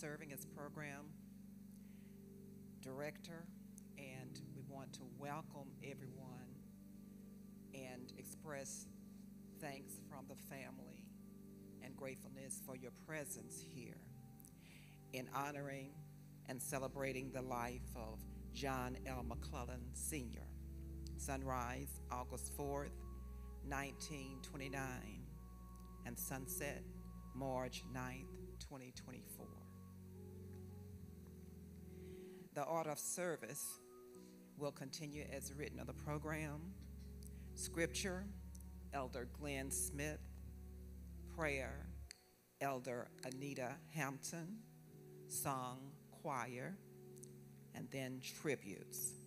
serving as program director, and we want to welcome everyone and express thanks from the family and gratefulness for your presence here in honoring and celebrating the life of John L. McClellan Sr. Sunrise, August 4th, 1929, and sunset, March 9th, 2024. The order of service will continue as written on the program. Scripture, Elder Glenn Smith. Prayer, Elder Anita Hampton. Song, choir, and then tributes.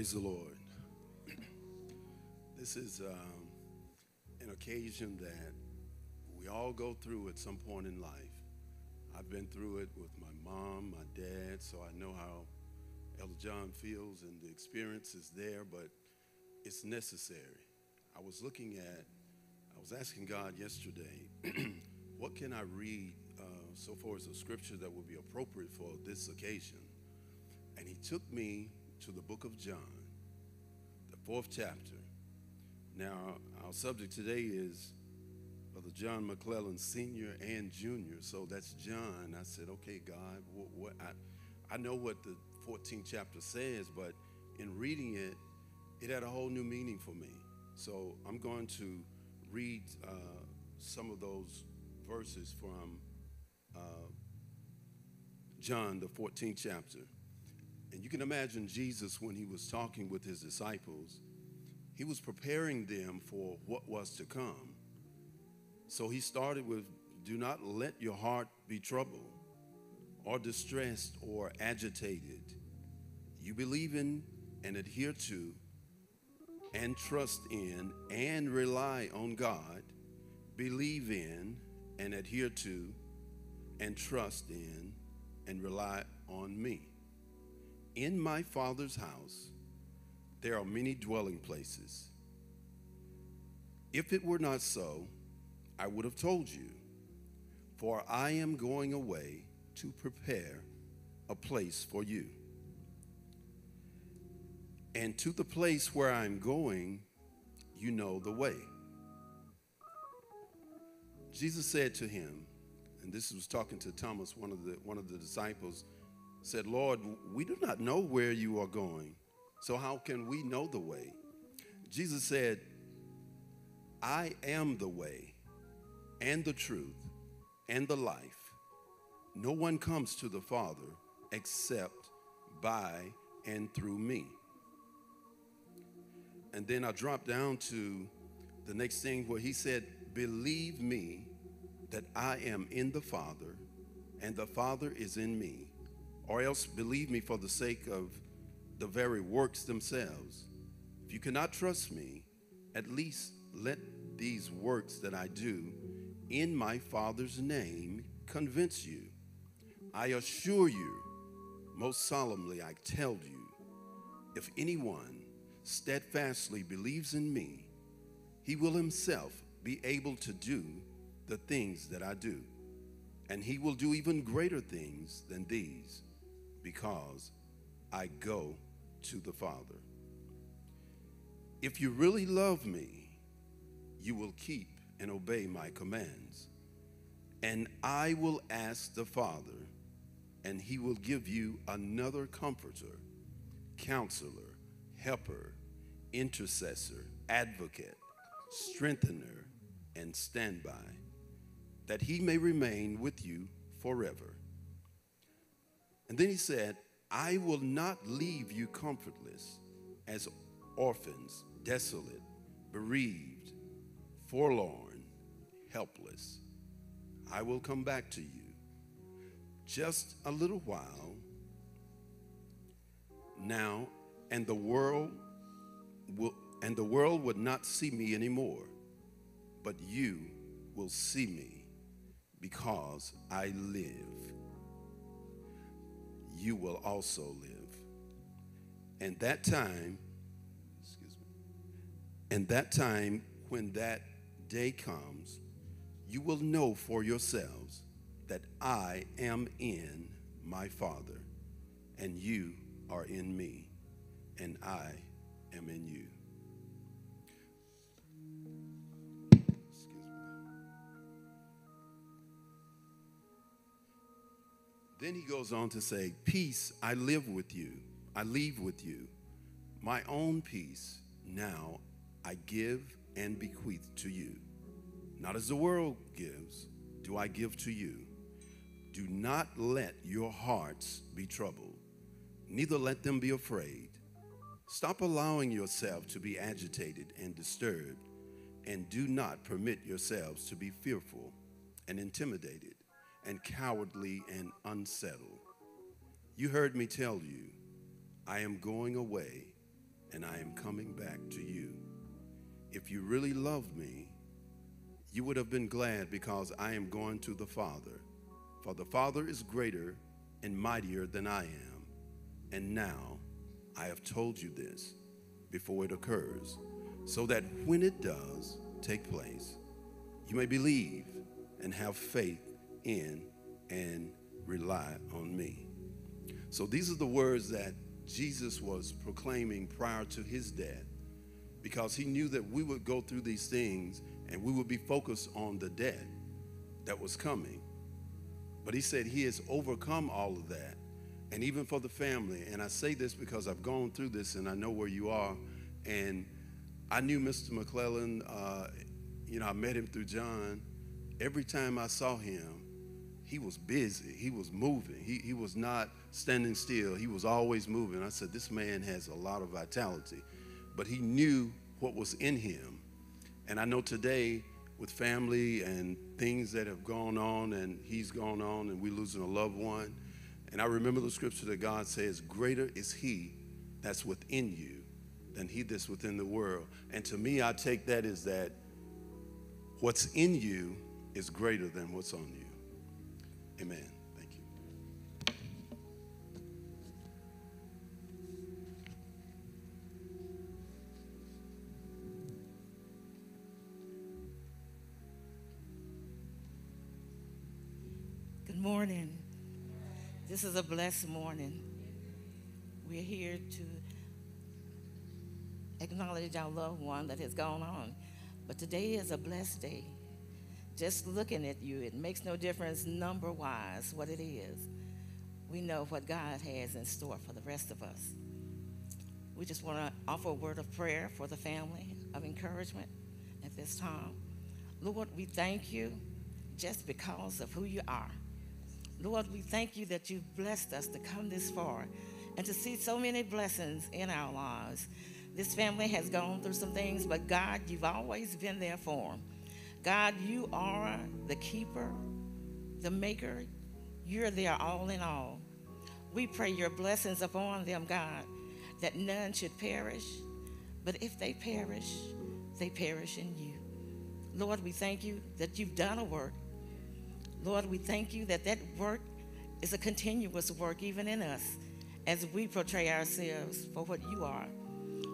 Praise the Lord. This is um, an occasion that we all go through at some point in life. I've been through it with my mom, my dad, so I know how Elder John feels, and the experience is there, but it's necessary. I was looking at, I was asking God yesterday, what can I read uh, so far as a scripture that would be appropriate for this occasion? And He took me to the book of John, the fourth chapter. Now, our subject today is Brother John McClellan Sr. and Jr. So that's John. I said, okay, God, what, what I, I know what the 14th chapter says, but in reading it, it had a whole new meaning for me. So I'm going to read uh, some of those verses from uh, John, the 14th chapter. And you can imagine Jesus when he was talking with his disciples, he was preparing them for what was to come. So he started with Do not let your heart be troubled or distressed or agitated. You believe in and adhere to and trust in and rely on God, believe in and adhere to and trust in and rely on me. In my Father's house, there are many dwelling places. If it were not so, I would have told you, for I am going away to prepare a place for you. And to the place where I'm going, you know the way. Jesus said to him, and this was talking to Thomas, one of the, one of the disciples, said, Lord, we do not know where you are going, so how can we know the way? Jesus said, I am the way and the truth and the life. No one comes to the Father except by and through me. And then I dropped down to the next thing where he said, Believe me that I am in the Father and the Father is in me or else believe me for the sake of the very works themselves. If you cannot trust me, at least let these works that I do in my Father's name convince you. I assure you, most solemnly, I tell you, if anyone steadfastly believes in me, he will himself be able to do the things that I do. And he will do even greater things than these because I go to the Father. If you really love me, you will keep and obey my commands. And I will ask the Father, and he will give you another comforter, counselor, helper, intercessor, advocate, strengthener, and standby, that he may remain with you forever. And then he said, I will not leave you comfortless as orphans, desolate, bereaved, forlorn, helpless. I will come back to you. just a little while now, and the world will and the world would not see me anymore, but you will see me because I live. You will also live. And that time, excuse me, and that time when that day comes, you will know for yourselves that I am in my Father, and you are in me, and I am in you. Then he goes on to say, Peace I live with you, I leave with you. My own peace now I give and bequeath to you. Not as the world gives, do I give to you. Do not let your hearts be troubled, neither let them be afraid. Stop allowing yourself to be agitated and disturbed, and do not permit yourselves to be fearful and intimidated and cowardly and unsettled. You heard me tell you, I am going away and I am coming back to you. If you really loved me, you would have been glad because I am going to the Father. For the Father is greater and mightier than I am. And now I have told you this before it occurs, so that when it does take place, you may believe and have faith in and rely on me. So these are the words that Jesus was proclaiming prior to his death because he knew that we would go through these things and we would be focused on the death that was coming. But he said he has overcome all of that. And even for the family, and I say this because I've gone through this and I know where you are. And I knew Mr. McClellan, uh, you know, I met him through John. Every time I saw him, he was busy. He was moving. He, he was not standing still. He was always moving. I said, This man has a lot of vitality. But he knew what was in him. And I know today, with family and things that have gone on, and he's gone on, and we're losing a loved one. And I remember the scripture that God says, Greater is he that's within you than he that's within the world. And to me, I take that as that what's in you is greater than what's on you. Amen. Thank you. Good morning. This is a blessed morning. We're here to acknowledge our loved one that has gone on. But today is a blessed day. Just looking at you, it makes no difference number wise what it is. We know what God has in store for the rest of us. We just want to offer a word of prayer for the family, of encouragement at this time. Lord, we thank you just because of who you are. Lord, we thank you that you've blessed us to come this far and to see so many blessings in our lives. This family has gone through some things, but God, you've always been there for them. God, you are the keeper, the maker. You're there all in all. We pray your blessings upon them, God, that none should perish, but if they perish, they perish in you. Lord, we thank you that you've done a work Lord, we thank you that that work is a continuous work even in us as we portray ourselves for what you are.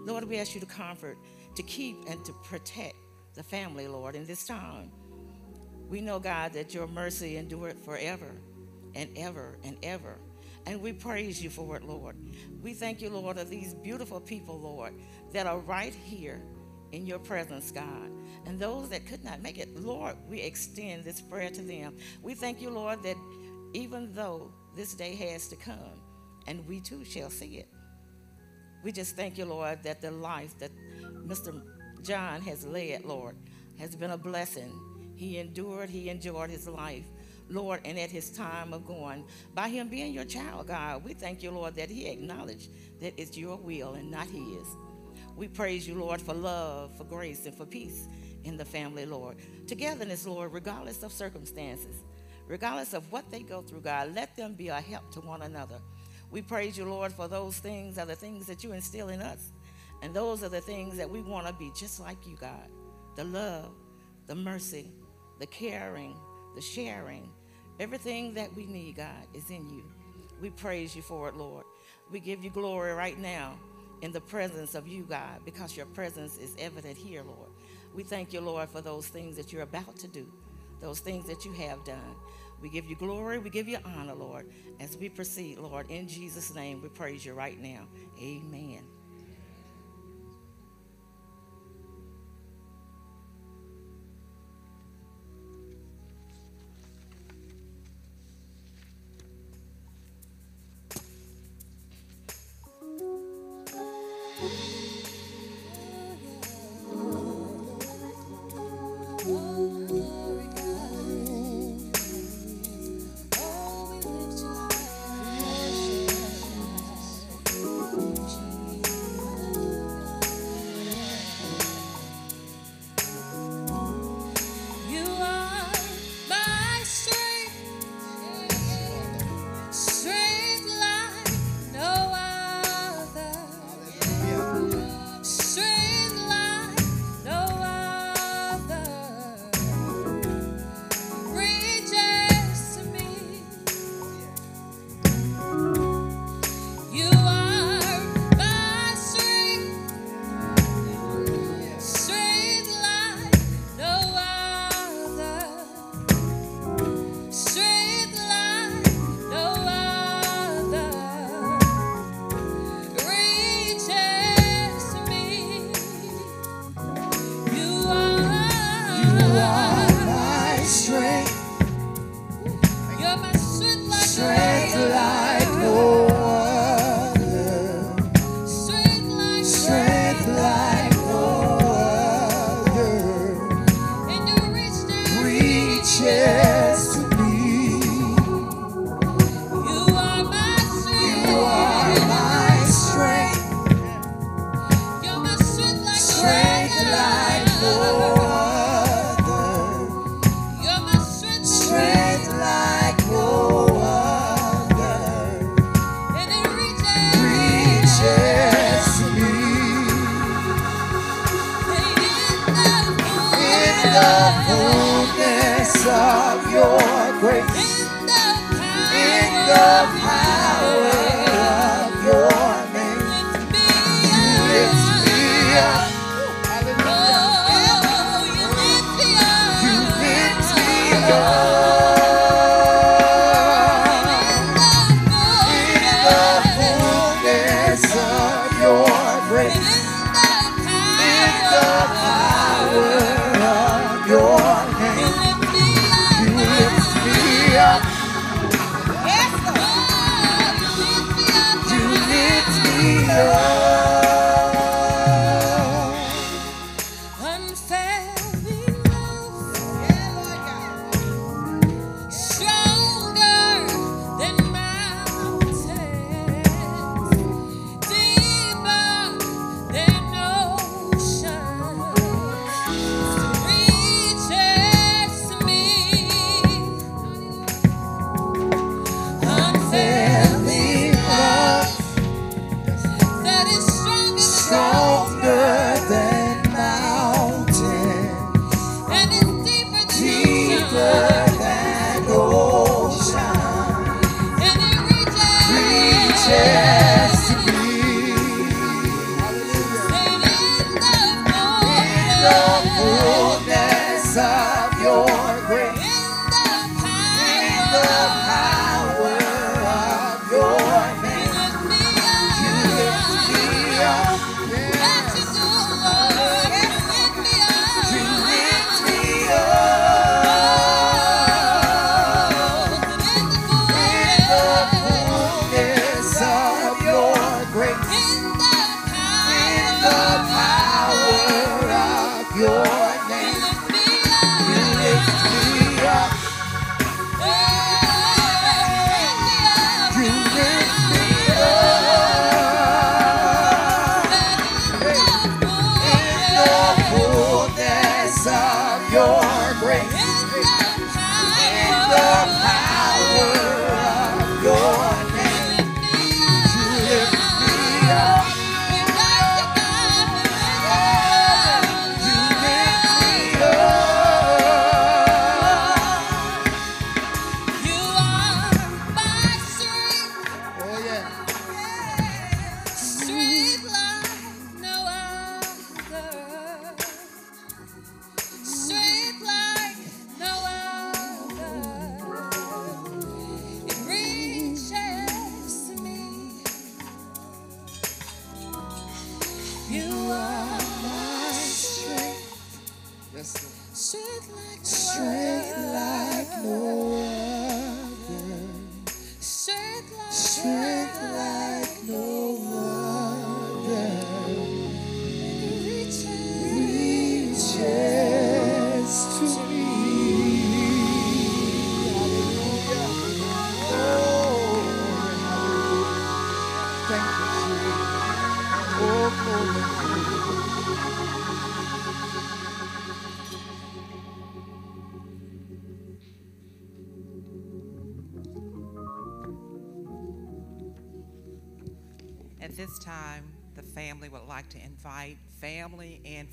Lord, we ask you to comfort, to keep, and to protect the family, Lord, in this time. We know, God, that your mercy endureth forever and ever and ever. And we praise you for it, Lord. We thank you, Lord, of these beautiful people, Lord, that are right here in your presence, God. And those that could not make it, Lord, we extend this prayer to them. We thank you, Lord, that even though this day has to come, and we too shall see it, we just thank you, Lord, that the life that Mr. John has led, Lord, has been a blessing. He endured, he enjoyed his life. Lord, and at his time of going. By him being your child, God, we thank you, Lord, that he acknowledged that it's your will and not his. We praise you, Lord, for love, for grace, and for peace in the family, Lord. Togetherness, Lord, regardless of circumstances, regardless of what they go through, God, let them be a help to one another. We praise you, Lord, for those things are the things that you instill in us and those are the things that we want to be just like you, God the love, the mercy, the caring, the sharing. Everything that we need, God, is in you. We praise you for it, Lord. We give you glory right now in the presence of you, God, because your presence is evident here, Lord. We thank you, Lord, for those things that you're about to do, those things that you have done. We give you glory, we give you honor, Lord, as we proceed, Lord. In Jesus' name, we praise you right now. Amen.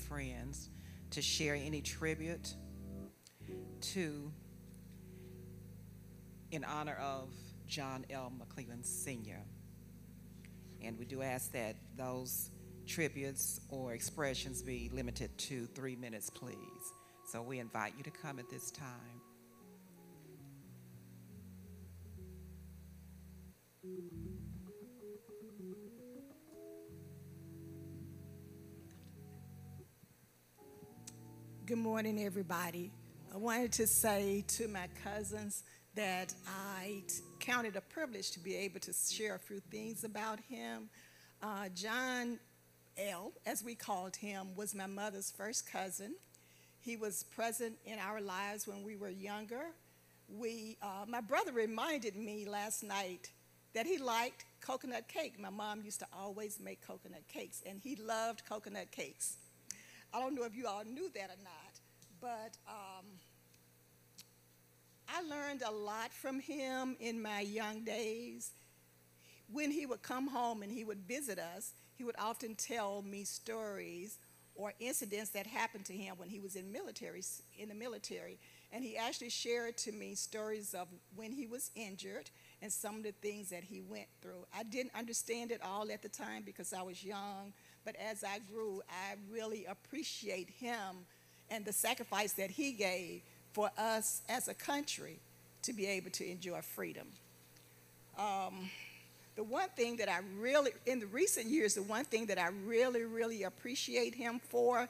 Friends to share any tribute to, in honor of John L. McClellan Sr. And we do ask that those tributes or expressions be limited to three minutes, please. So we invite you to come at this time. Good morning, everybody. I wanted to say to my cousins that I t- counted a privilege to be able to share a few things about him. Uh, John L., as we called him, was my mother's first cousin. He was present in our lives when we were younger. We, uh, my brother reminded me last night that he liked coconut cake. My mom used to always make coconut cakes, and he loved coconut cakes. I don't know if you all knew that or not, but um, I learned a lot from him in my young days. When he would come home and he would visit us, he would often tell me stories or incidents that happened to him when he was in military in the military and he actually shared to me stories of when he was injured and some of the things that he went through. I didn't understand it all at the time because I was young, but as I grew, I really appreciate him and the sacrifice that he gave for us as a country to be able to enjoy freedom. Um, the one thing that I really, in the recent years, the one thing that I really, really appreciate him for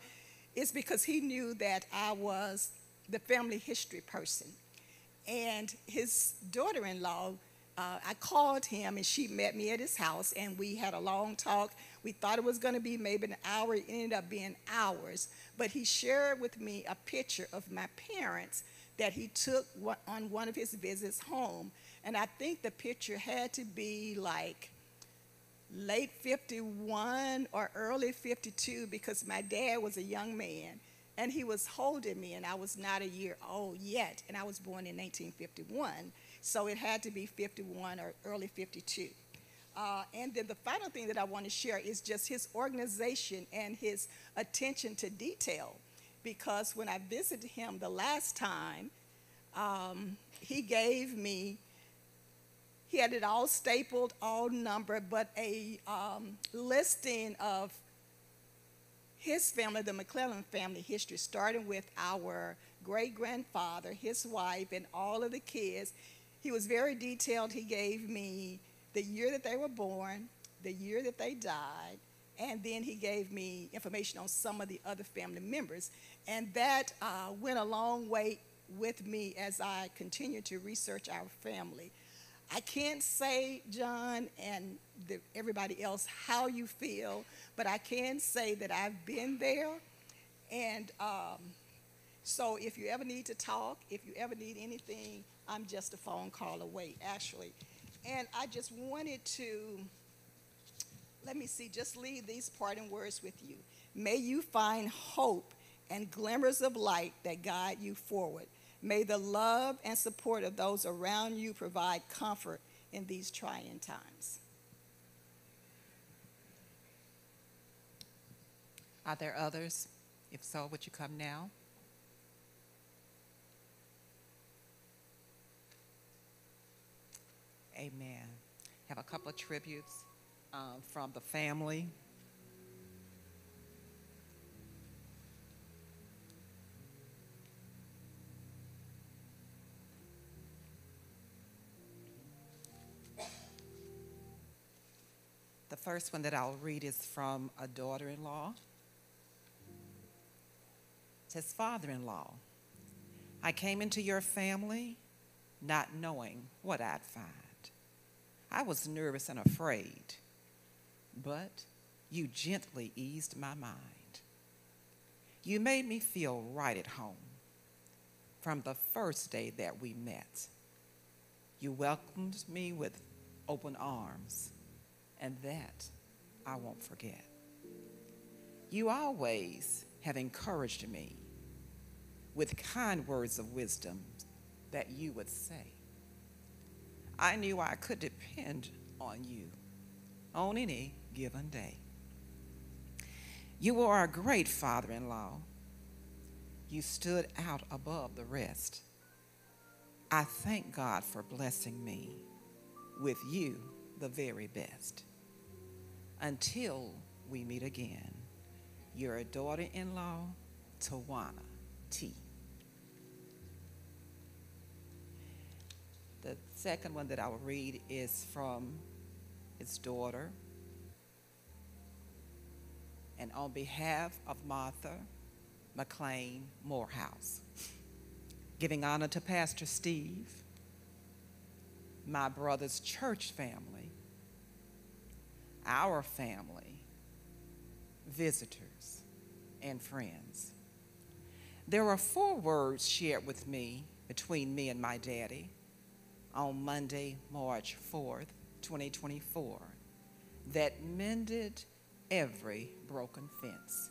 is because he knew that I was the family history person. And his daughter in law, uh, I called him and she met me at his house and we had a long talk. We thought it was going to be maybe an hour, it ended up being hours. But he shared with me a picture of my parents that he took on one of his visits home. And I think the picture had to be like late 51 or early 52 because my dad was a young man and he was holding me and I was not a year old yet and I was born in 1951 so it had to be 51 or early 52 uh, and then the final thing that I want to share is just his organization and his attention to detail because when I visited him the last time um, he gave me he had it all stapled, all numbered, but a um, listing of his family, the McClellan family history, starting with our great grandfather, his wife, and all of the kids. He was very detailed. He gave me the year that they were born, the year that they died, and then he gave me information on some of the other family members. And that uh, went a long way with me as I continued to research our family. I can't say, John, and the, everybody else, how you feel, but I can say that I've been there. And um, so if you ever need to talk, if you ever need anything, I'm just a phone call away, actually. And I just wanted to, let me see, just leave these parting words with you. May you find hope and glimmers of light that guide you forward. May the love and support of those around you provide comfort in these trying times. Are there others? If so, would you come now? Amen. Have a couple of tributes um, from the family. The first one that I'll read is from a daughter in law. It says, Father in law, I came into your family not knowing what I'd find. I was nervous and afraid, but you gently eased my mind. You made me feel right at home from the first day that we met. You welcomed me with open arms, and that I won't forget. You always have encouraged me with kind words of wisdom that you would say. I knew I could depend on you on any given day. You were a great father in law. You stood out above the rest. I thank God for blessing me with you, the very best. Until we meet again, your daughter in law, Tawana T. The second one that I will read is from his daughter. And on behalf of Martha McClellan Morehouse, giving honor to Pastor Steve, my brother's church family, our family, visitors, and friends. There are four words shared with me between me and my daddy on Monday, March 4th, 2024, that mended every broken fence.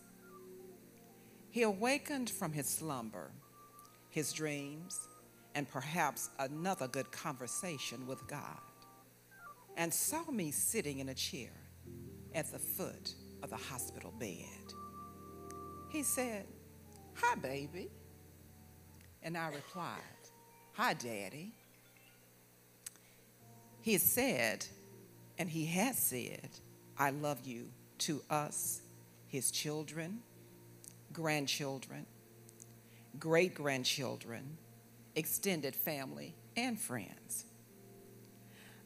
He awakened from his slumber, his dreams, and perhaps another good conversation with God, and saw me sitting in a chair at the foot of the hospital bed. He said, Hi, baby. And I replied, Hi, Daddy. He has said, and he has said, I love you to us, his children, grandchildren, great grandchildren, extended family, and friends.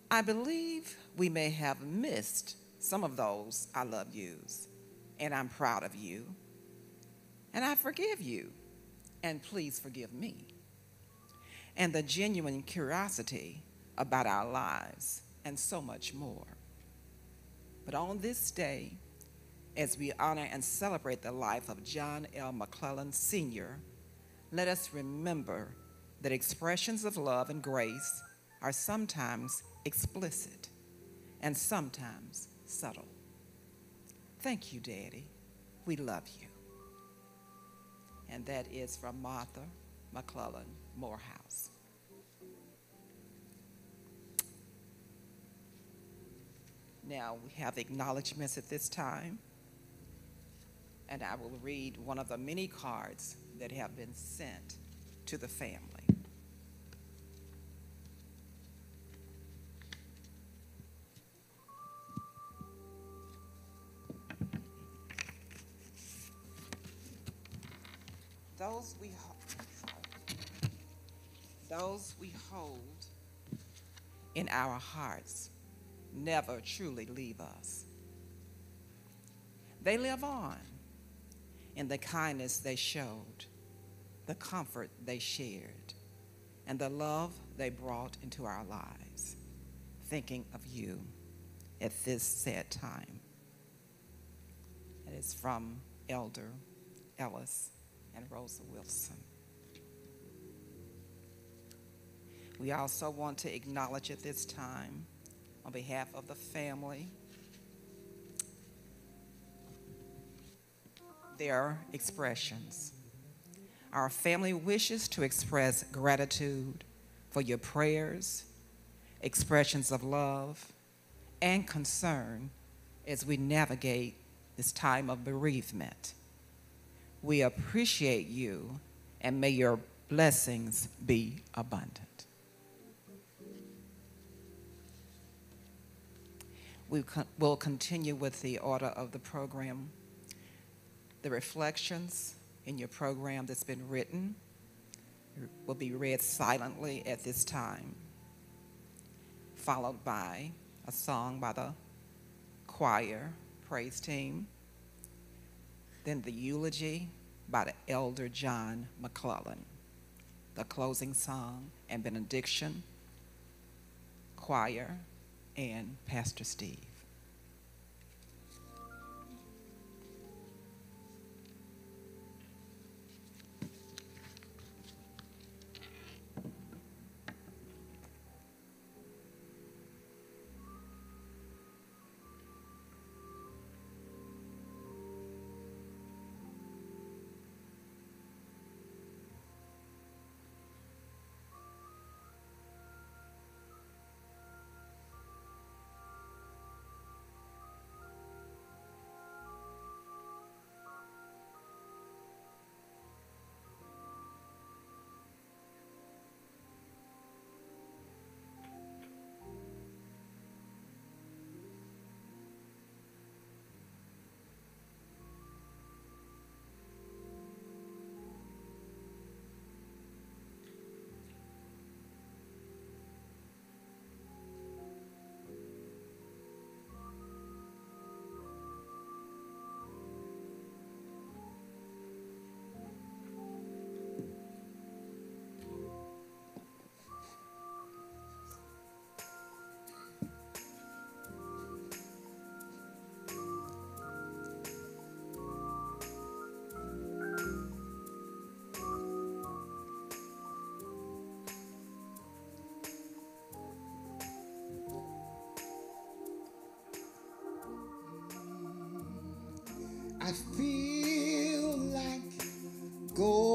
I believe we may have missed some of those I love yous, and I'm proud of you, and I forgive you, and please forgive me. And the genuine curiosity about our lives, and so much more. But on this day, as we honor and celebrate the life of John L. McClellan Sr., let us remember that expressions of love and grace are sometimes explicit and sometimes subtle. Thank you, Daddy. We love you. And that is from Martha McClellan Morehouse. Now we have acknowledgments at this time. And I will read one of the many cards that have been sent to the family. Those we ho- those we hold in our hearts never truly leave us. They live on in the kindness they showed, the comfort they shared, and the love they brought into our lives, thinking of you at this sad time. It is from Elder Ellis and Rosa Wilson. We also want to acknowledge at this time, on behalf of the family, their expressions. Our family wishes to express gratitude for your prayers, expressions of love, and concern as we navigate this time of bereavement. We appreciate you and may your blessings be abundant. We will continue with the order of the program. The reflections in your program that's been written will be read silently at this time, followed by a song by the choir praise team, then the eulogy by the elder John McClellan. the closing song and benediction, choir, and Pastor Steve. I feel like going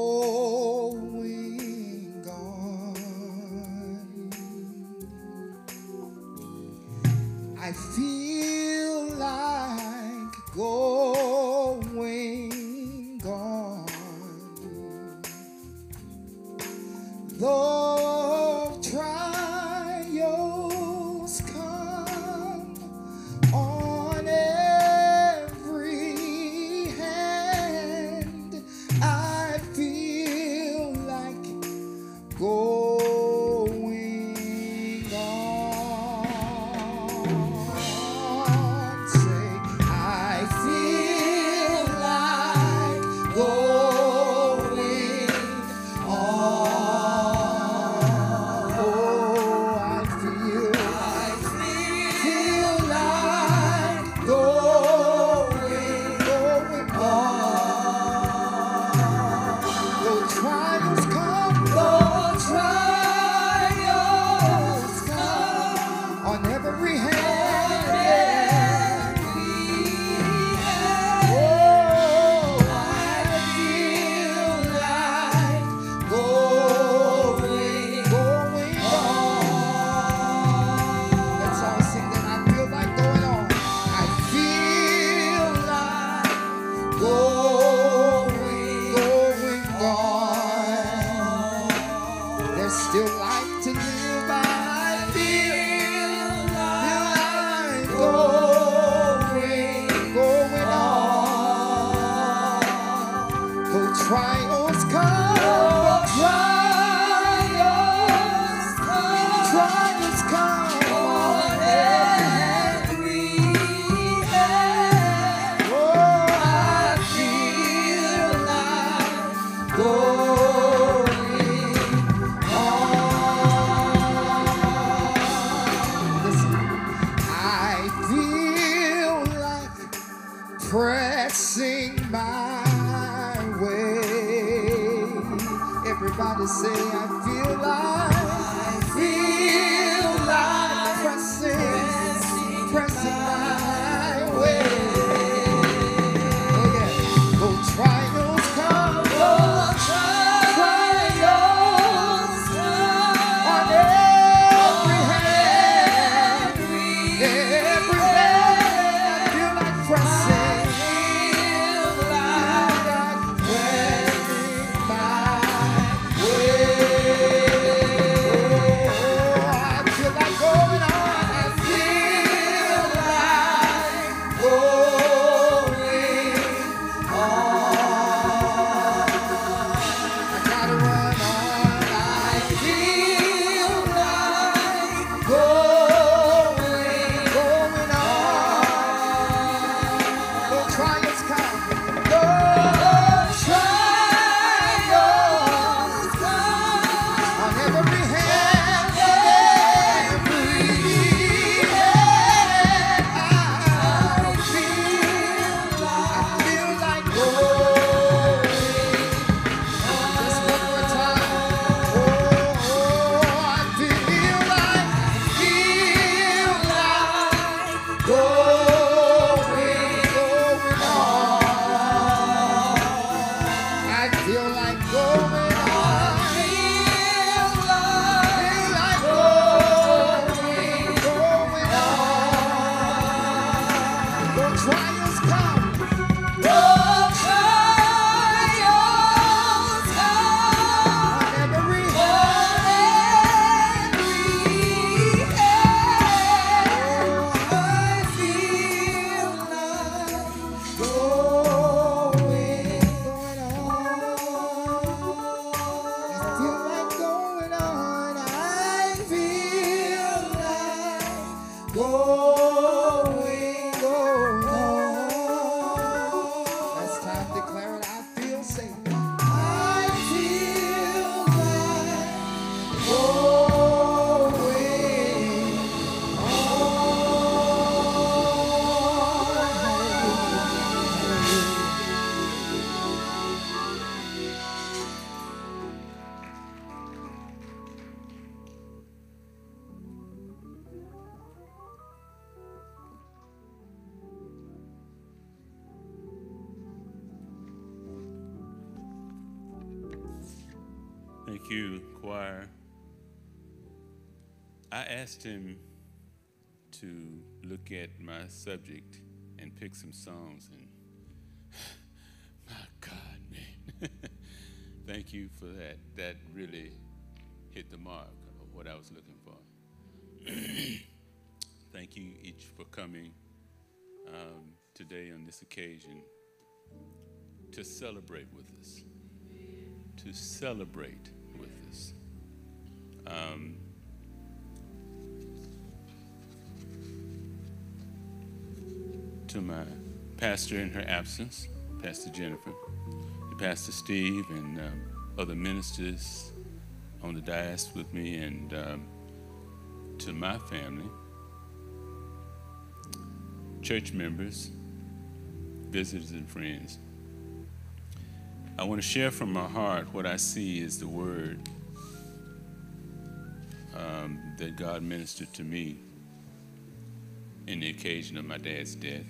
asked him to look at my subject and pick some songs, and my God, man. Thank you for that. That really hit the mark of what I was looking for. Thank you each for coming um, today on this occasion to celebrate with us to celebrate with us. Um, to my pastor in her absence, Pastor Jennifer, to Pastor Steve, and um, other ministers on the dais with me, and um, to my family, church members, visitors, and friends. I want to share from my heart what I see is the word um, that God ministered to me in the occasion of my dad's death.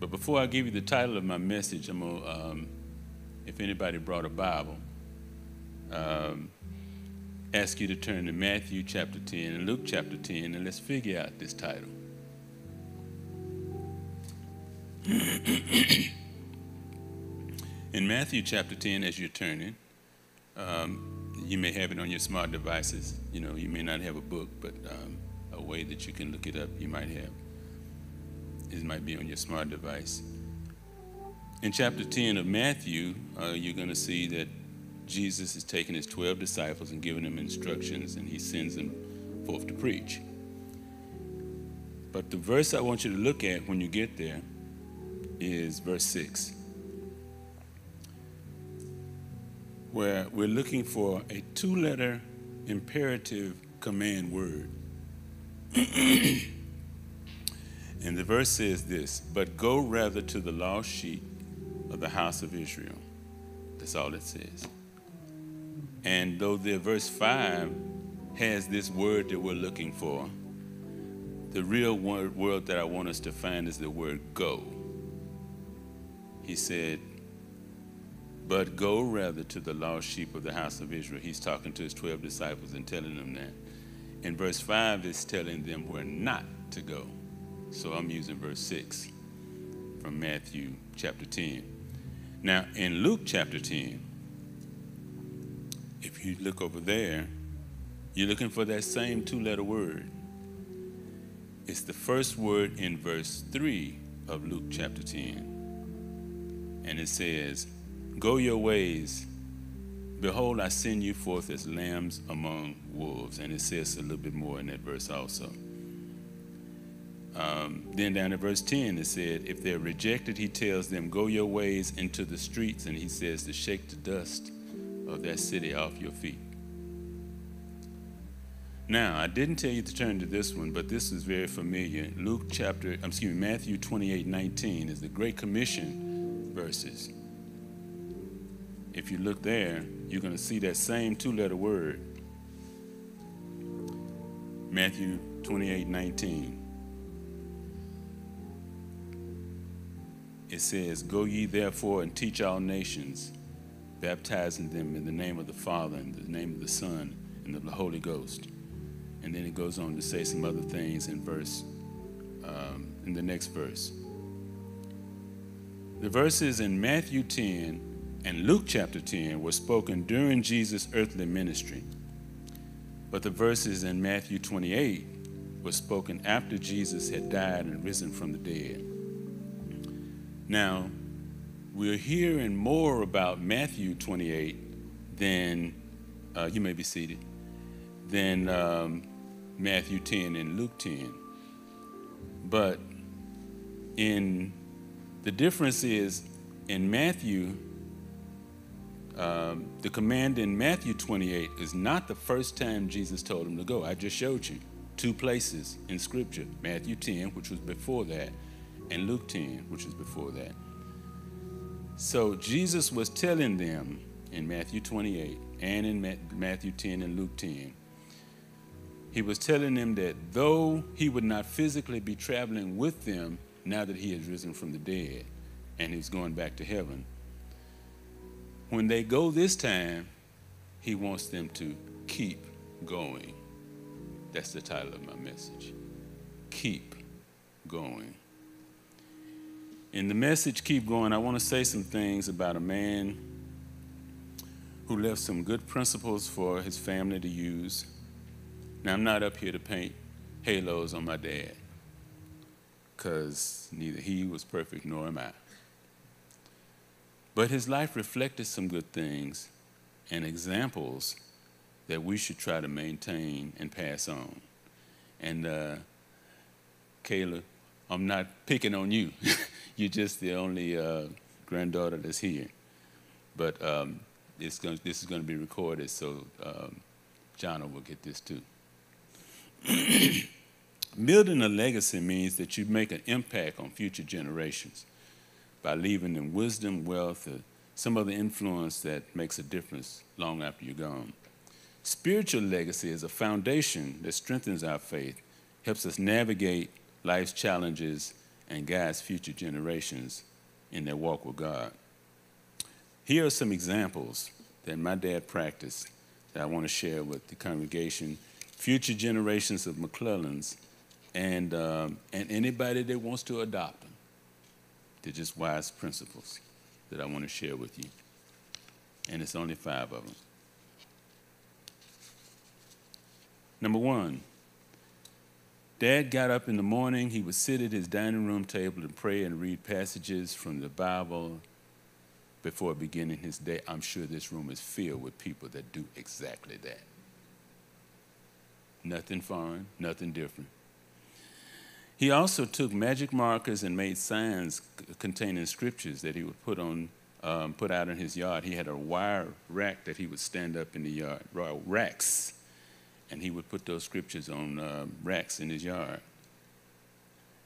But before I give you the title of my message, I'm gonna, um, if anybody brought a Bible, um, ask you to turn to Matthew chapter 10 and Luke chapter 10, and let's figure out this title. In Matthew chapter 10, as you're turning, um, you may have it on your smart devices. You know, you may not have a book, but um, way that you can look it up, you might have. It might be on your smart device. In chapter 10 of Matthew, uh, you're going to see that Jesus is taking his 12 disciples and giving them instructions, and he sends them forth to preach. But the verse I want you to look at when you get there is verse 6. where we're looking for a two letter imperative command word. and the verse says this But go rather to the lost sheep of the house of Israel. That's all it says. And though the verse 5 has this word that we're looking for, the real word, that I want us to find is the word go. He said, but go rather to the lost sheep of the house of Israel. He's talking to his 12 disciples and telling them that. And verse 5 is telling them where not to go. So I'm using verse 6 from Matthew chapter 10. Now, in Luke chapter 10, if you look over there, you're looking for that same two letter word. It's the first word in verse 3 of Luke chapter 10. And it says, Go your ways. Behold, I send you forth as lambs among wolves. And it says a little bit more in that verse also. Um, then down at verse 10, it said, If they're rejected, he tells them, Go your ways into the streets. And he says to shake the dust of that city off your feet. Now, I didn't tell you to turn to this one, but this is very familiar. Luke chapter, excuse me, Matthew 28 19 is the Great Commission verses if you look there, you're going to see that same two letter word. Matthew 28 19. It says, Go ye therefore and teach all nations, baptizing them in the name of the Father, and the name of the Son, and of the Holy Ghost. And then it goes on to say some other things in verse, um, in the next verse. The verses in Matthew 10 and Luke chapter 10 were spoken during Jesus' earthly ministry. But the verses in Matthew 28 were spoken after Jesus had died and risen from the dead. Now, we're hearing more about Matthew 28 than, uh, you may be seated, than um, Matthew 10 and Luke 10. But in the difference is in Matthew, um, the command in Matthew 28 is not the first time Jesus told him to go. I just showed you two places in Scripture Matthew 10, which was before that, and Luke 10, which was before that. So Jesus was telling them in Matthew 28 and in Matthew 10 and Luke 10, he was telling them that though he would not physically be traveling with them now that he has risen from the dead and he's going back to heaven, when they go this time, he wants them to keep going. That's the title of my message. Keep going. In the message, Keep Going, I want to say some things about a man who left some good principles for his family to use. Now, I'm not up here to paint halos on my dad, because neither he was perfect nor am I. But his life reflected some good things and examples that we should try to maintain and pass on. And uh, Kayla, I'm not picking on you. You're just the only uh, granddaughter that's here. But um, gonna, this is going to be recorded, so um, will get this too. Building a legacy means that you make an impact on future generations by leaving them wisdom, wealth, or some other influence that makes a difference long after you're gone. Spiritual legacy is a foundation that strengthens our faith, helps us navigate life's challenges, and guides future generations in their walk with God. Here are some examples that my dad practiced that I want to share with the congregation, future generations of McClellans, and, um, and anybody that wants to adopt them. They're just wise principles that I want to share with you. And it's only five of them. Number one, Dad got up in the morning. He would sit at his dining room table and pray and read passages from the Bible before beginning his day. I'm sure this room is filled with people that do exactly that. Nothing foreign, nothing different. He also took magic markers and made signs containing scriptures that he would put on, um, put out in his yard. He had a wire rack that he would stand up in the yard, racks, and he would put those scriptures on uh, racks in his yard.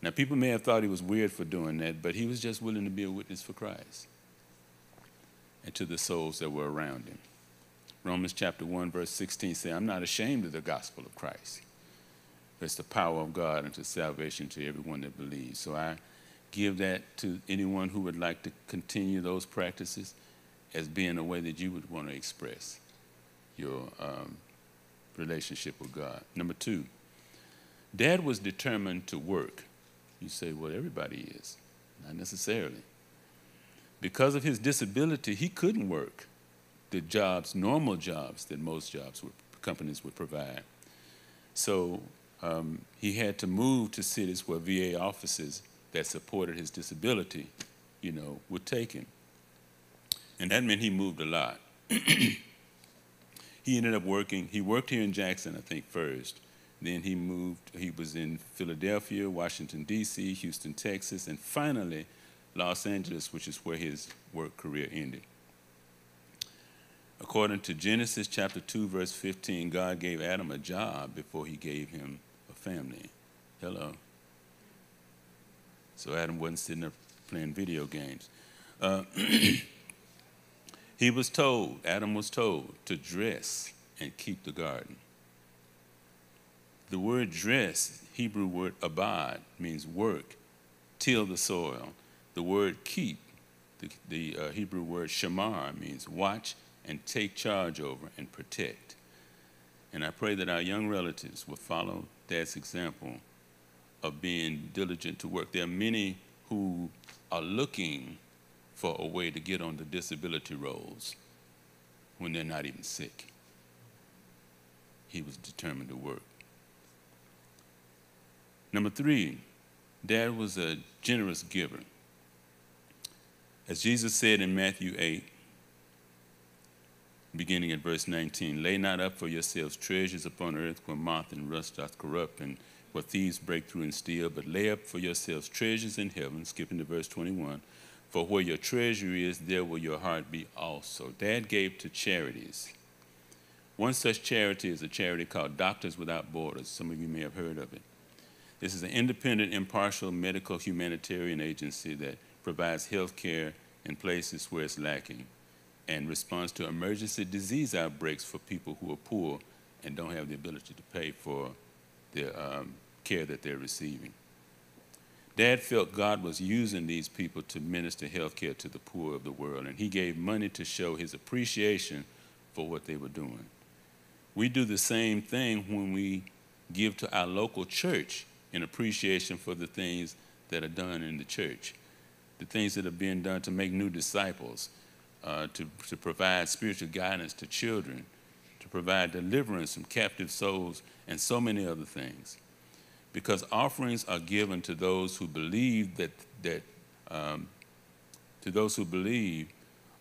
Now, people may have thought he was weird for doing that, but he was just willing to be a witness for Christ and to the souls that were around him. Romans chapter 1, verse 16 says, I'm not ashamed of the gospel of Christ it's the power of God unto salvation to everyone that believes. So I give that to anyone who would like to continue those practices as being a way that you would want to express your um, relationship with God. Number two, dad was determined to work. You say, well, everybody is. Not necessarily. Because of his disability, he couldn't work the jobs, normal jobs that most jobs would, companies would provide. So um, he had to move to cities where VA offices that supported his disability, you know, would take him. And that meant he moved a lot. he ended up working, he worked here in Jackson, I think, first. Then he moved, he was in Philadelphia, Washington, D.C., Houston, Texas, and finally Los Angeles, which is where his work career ended. According to Genesis chapter 2, verse 15, God gave Adam a job before he gave him family. Hello. So Adam wasn't sitting there playing video games. Uh, he was told, Adam was told, to dress and keep the garden. The word dress, Hebrew word abad, means work, till the soil, The word keep, the, the uh, Hebrew word shamar, means watch and take charge over and protect. And I pray that our young relatives will follow Dad's example of being diligent to work. There are many who are looking for a way to get on the disability rolls when they're not even sick. He was determined to work. Number three, Dad was a generous giver. As Jesus said in Matthew 8, beginning at verse 19, lay not up for yourselves treasures upon earth where moth and rust doth corrupt and where thieves break through and steal, but lay up for yourselves treasures in heaven, skipping to verse 21, for where your treasure is, there will your heart be also. Dad gave to charities. One such charity is a charity called Doctors Without Borders. Some of you may have heard of it. This is an independent, impartial medical humanitarian agency that provides health care in places where it's lacking and responds to emergency disease outbreaks for people who are poor and don't have the ability to pay for the um, care that they're receiving. Dad felt God was using these people to minister health care to the poor of the world, and he gave money to show his appreciation for what they were doing. We do the same thing when we give to our local church in appreciation for the things that are done in the church, the things that are being done to make new disciples, uh, to, to provide spiritual guidance to children, to provide deliverance from captive souls, and so many other things. Because offerings are given to those who believe that, that um, to those who believe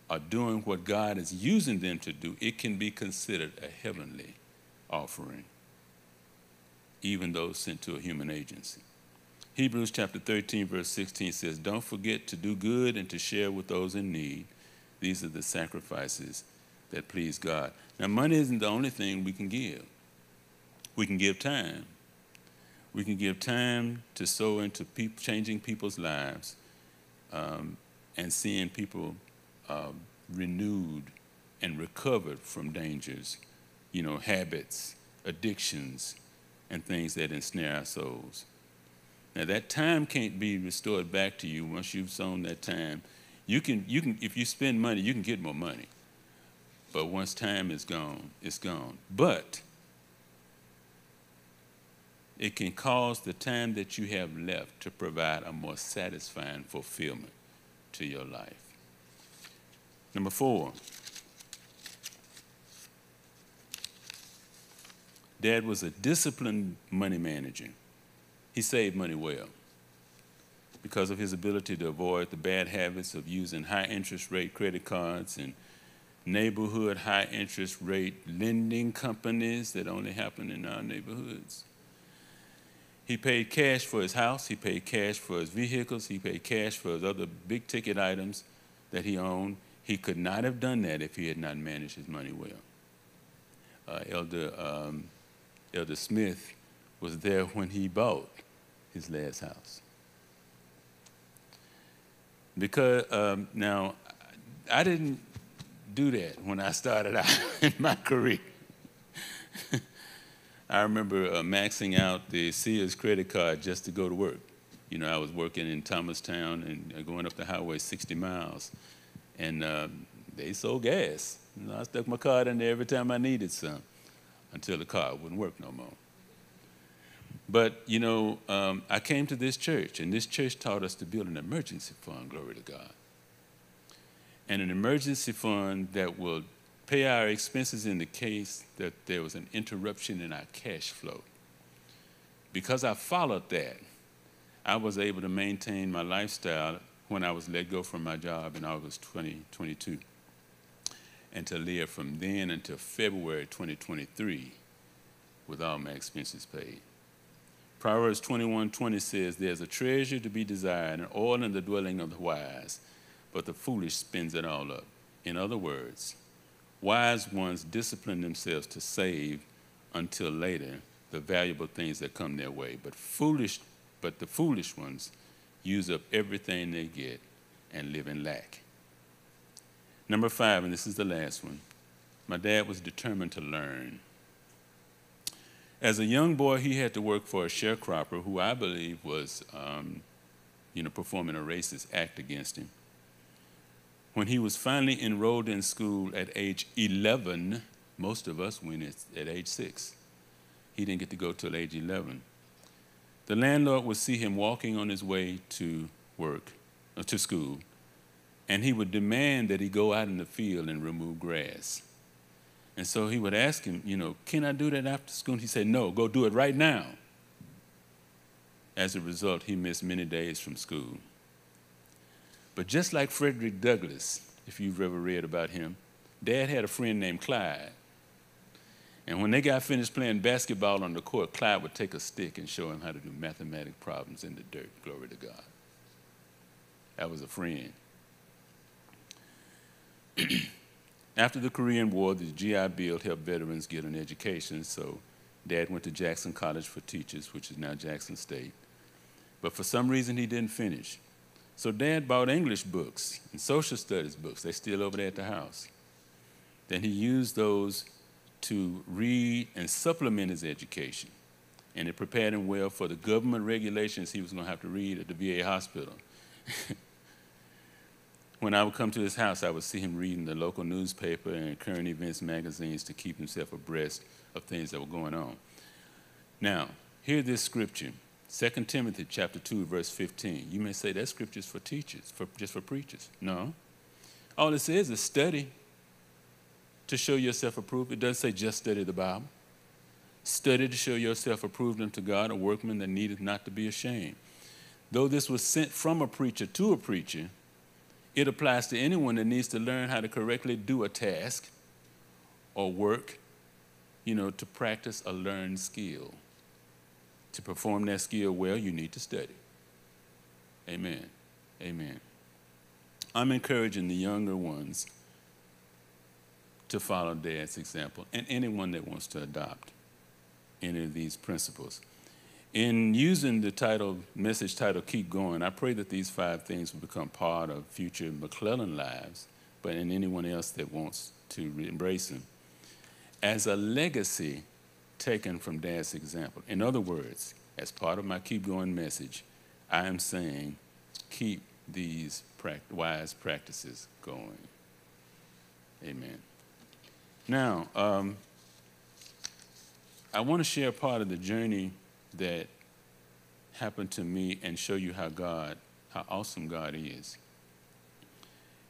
are doing what God is using them to do, it can be considered a heavenly offering, even though sent to a human agency. Hebrews chapter 13, verse 16 says, Don't forget to do good and to share with those in need. These are the sacrifices that please God. Now, money isn't the only thing we can give. We can give time. We can give time to sow into changing people's lives um, and seeing people uh, renewed and recovered from dangers, you know, habits, addictions, and things that ensnare our souls. Now that time can't be restored back to you once you've sown that time. You can, you can, if you spend money, you can get more money. But once time is gone, it's gone. But it can cause the time that you have left to provide a more satisfying fulfillment to your life. Number four, Dad was a disciplined money manager. He saved money well because of his ability to avoid the bad habits of using high interest rate credit cards and neighborhood high interest rate lending companies that only happen in our neighborhoods. He paid cash for his house, he paid cash for his vehicles, he paid cash for his other big ticket items that he owned. He could not have done that if he had not managed his money well. Uh, Elder, um, Elder Smith was there when he bought his last house. Because um, now, I didn't do that when I started out in my career. I remember uh, maxing out the Sears credit card just to go to work. You know, I was working in Thomastown and uh, going up the highway 60 miles, and uh, they sold gas. You know, I stuck my card in there every time I needed some until the car wouldn't work no more. But, you know, um, I came to this church, and this church taught us to build an emergency fund, glory to God. And an emergency fund that will pay our expenses in the case that there was an interruption in our cash flow. Because I followed that, I was able to maintain my lifestyle when I was let go from my job in August 2022 and to live from then until February 2023 with all my expenses paid. Proverbs 21:20 says, There's a treasure to be desired, and oil in the dwelling of the wise, but the foolish spends it all up. In other words, wise ones discipline themselves to save until later the valuable things that come their way. But foolish, but the foolish ones use up everything they get and live in lack. Number five, and this is the last one. My dad was determined to learn. As a young boy, he had to work for a sharecropper who I believe was um, you know, performing a racist act against him. When he was finally enrolled in school at age 11, most of us went at age six. He didn't get to go till age 11. The landlord would see him walking on his way to work, uh, to school, and he would demand that he go out in the field and remove grass. And so he would ask him, you know, can I do that after school? And he said, no, go do it right now. As a result, he missed many days from school. But just like Frederick Douglass, if you've ever read about him, Dad had a friend named Clyde. And when they got finished playing basketball on the court, Clyde would take a stick and show him how to do mathematic problems in the dirt. Glory to God. That was a friend. After the Korean War, the GI Bill helped veterans get an education, so Dad went to Jackson College for Teachers, which is now Jackson State. But for some reason, he didn't finish. So Dad bought English books and social studies books. They're still over there at the house. Then he used those to read and supplement his education. And it prepared him well for the government regulations he was going to have to read at the VA hospital. when I would come to his house, I would see him reading the local newspaper and current events magazines to keep himself abreast of things that were going on. Now, hear this scripture 2 Timothy chapter 2, verse 15. You may say that scripture is for teachers, for, just for preachers. No. All it says is study to show yourself approved. It doesn't say just study the Bible. Study to show yourself approved unto God, a workman that needeth not to be ashamed. Though this was sent from a preacher to a preacher, it applies to anyone that needs to learn how to correctly do a task or work, you know, to practice a learned skill. To perform that skill well, you need to study. Amen. Amen. I'm encouraging the younger ones to follow Dad's example and anyone that wants to adopt any of these principles. In using the title, message title, Keep Going, I pray that these five things will become part of future McClellan lives, but in anyone else that wants to embrace them, as a legacy taken from Dad's example. In other words, as part of my Keep Going message, I am saying keep these wise practices going. Amen. Now, um, I want to share part of the journey that happened to me and show you how God, how awesome God is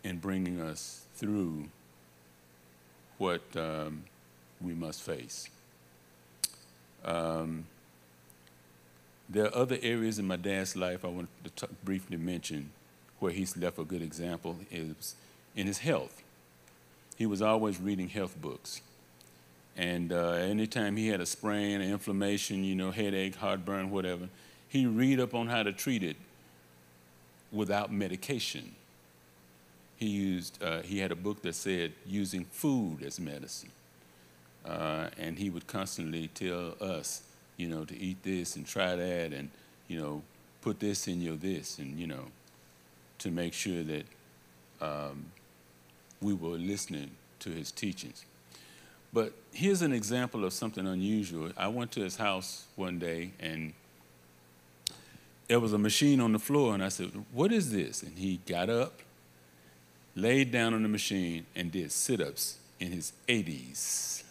in bringing us through what um, we must face. Um, there are other areas in my dad's life I want to t- briefly mention where he's left a good example is in his health. He was always reading health books. And uh, anytime he had a sprain, an inflammation, you know, headache, heartburn, whatever, he read up on how to treat it without medication. He used, uh, he had a book that said using food as medicine. Uh, and he would constantly tell us, you know, to eat this and try that and, you know, put this in your this and, you know, to make sure that um, we were listening to his teachings. But here's an example of something unusual. I went to his house one day and there was a machine on the floor, and I said, What is this? And he got up, laid down on the machine, and did sit ups in his 80s.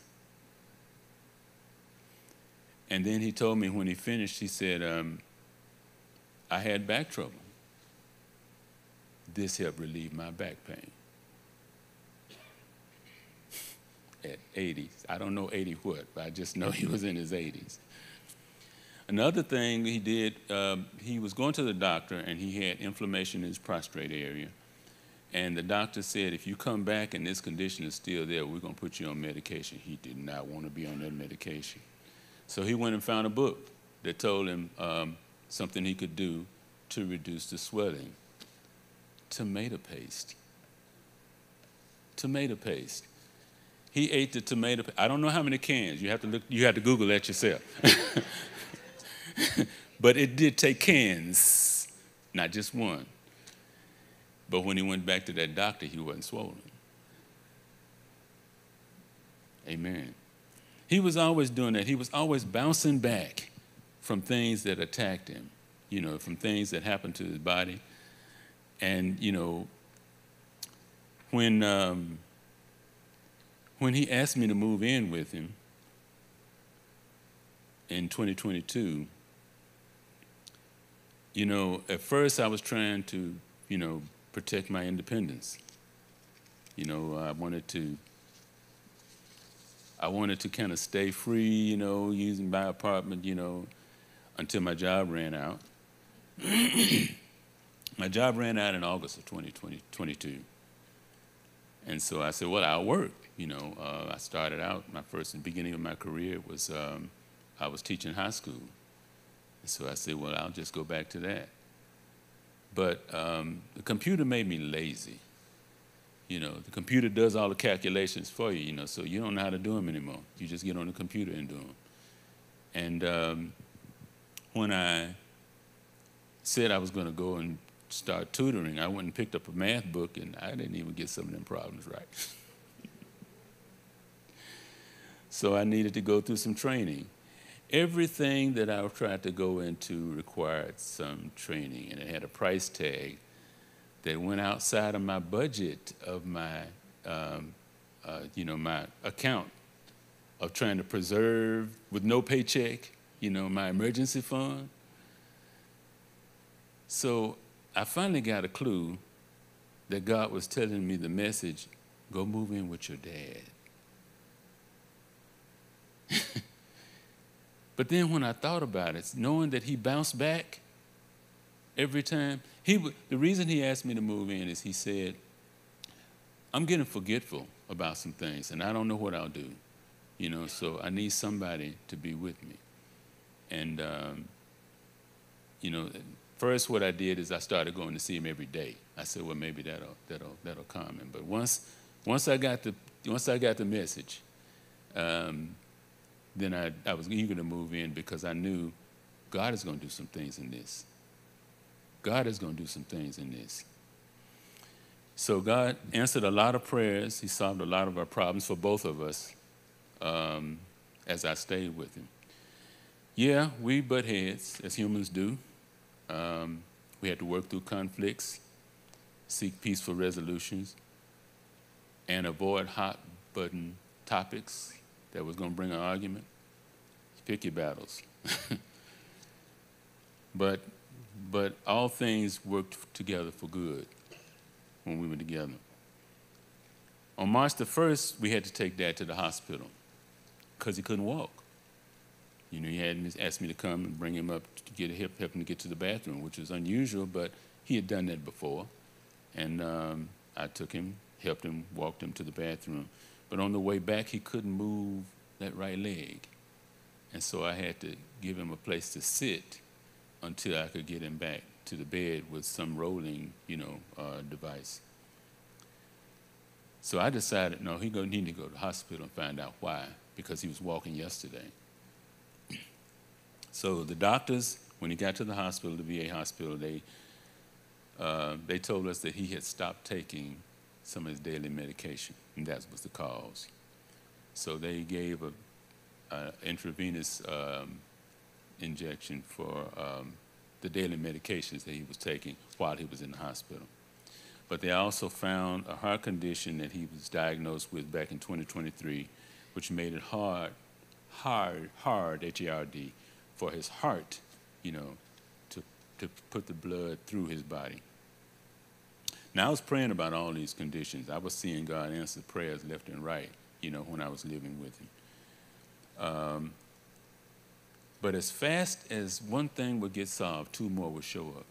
And then he told me when he finished, he said, um, I had back trouble. This helped relieve my back pain. At 80, I don't know 80 what, but I just know he was in his 80s. Another thing he did, um, he was going to the doctor and he had inflammation in his prostate area. And the doctor said, if you come back and this condition is still there, we're going to put you on medication. He did not want to be on that medication. So he went and found a book that told him um, something he could do to reduce the swelling. Tomato paste. Tomato paste. He ate the tomato. I don't know how many cans. You have to look. You have to Google that yourself. but it did take cans, not just one. But when he went back to that doctor, he wasn't swollen. Amen. He was always doing that. He was always bouncing back from things that attacked him. you know, from things that happened to his body. And, you know, when, um, when he asked me to move in with him in 2022, you know, at first I was trying to, you know, protect my independence. You know, I wanted to I wanted to kind of stay free, you know, using my apartment, you know, until my job ran out. my job ran out in August of 2022. And so I said, well, I'll work. You know, uh, I started out, my first, beginning of my career was um, I was teaching high school. And so I said, well, I'll just go back to that. But um, the computer made me lazy. You know, the computer does all the calculations for you, you know, so you don't know how to do them anymore. You just get on the computer and do them. And um, when I said I was going to go and start tutoring, I went and picked up a math book, and I didn't even get some of them problems right. so I needed to go through some training. Everything that I tried to go into required some training, and it had a price tag that went outside of my budget of my, um, uh, you know, my account of trying to preserve with no paycheck, you know, my emergency fund. So I finally got a clue that God was telling me the message go move in with your dad. but then when I thought about it, knowing that he bounced back every time, he, the reason he asked me to move in is he said, I'm getting forgetful about some things and I don't know what I'll do. You know, so I need somebody to be with me. And, um, you know, first what I did is I started going to see him every day. I said, well, maybe that'll, that'll, that'll calm him. But once, once, I, got the, once I got the message, um, then I, I was eager to move in because I knew God is going to do some things in this. God is going to do some things in this. So God answered a lot of prayers. He solved a lot of our problems for both of us um, as I stayed with him. Yeah, we butt heads, as humans do. Um, we had to work through conflicts, seek peaceful resolutions, and avoid hot button topics that was going to bring an argument. Pick your battles. but but all things worked together for good when we were together. On March the 1st, we had to take Dad to the hospital because he couldn't walk. You know, he had asked me to come and bring him up to get help, him to get to the bathroom, which was unusual, but he had done that before. And um, I took him, helped him, walked him to the bathroom. But on the way back, he couldn't move that right leg. And so I had to give him a place to sit until I could get him back to the bed with some rolling, you know, uh, device. So I decided, no, he going to need to go to the hospital and find out why, because he was walking yesterday. So the doctors, when he got to the hospital, the VA hospital, they uh, they told us that he had stopped taking some of his daily medication, and that was the cause. So they gave a, a intravenous um, injection for um, the daily medications that he was taking while he was in the hospital. But they also found a heart condition that he was diagnosed with back in 2023, which made it hard, hard, hard, H-A-R-D, for his heart, you know, to, to put the blood through his body. Now, I was praying about all these conditions. I was seeing God answer prayers left and right, you know, when I was living with him. Um, but as fast as one thing would get solved, two more would show up.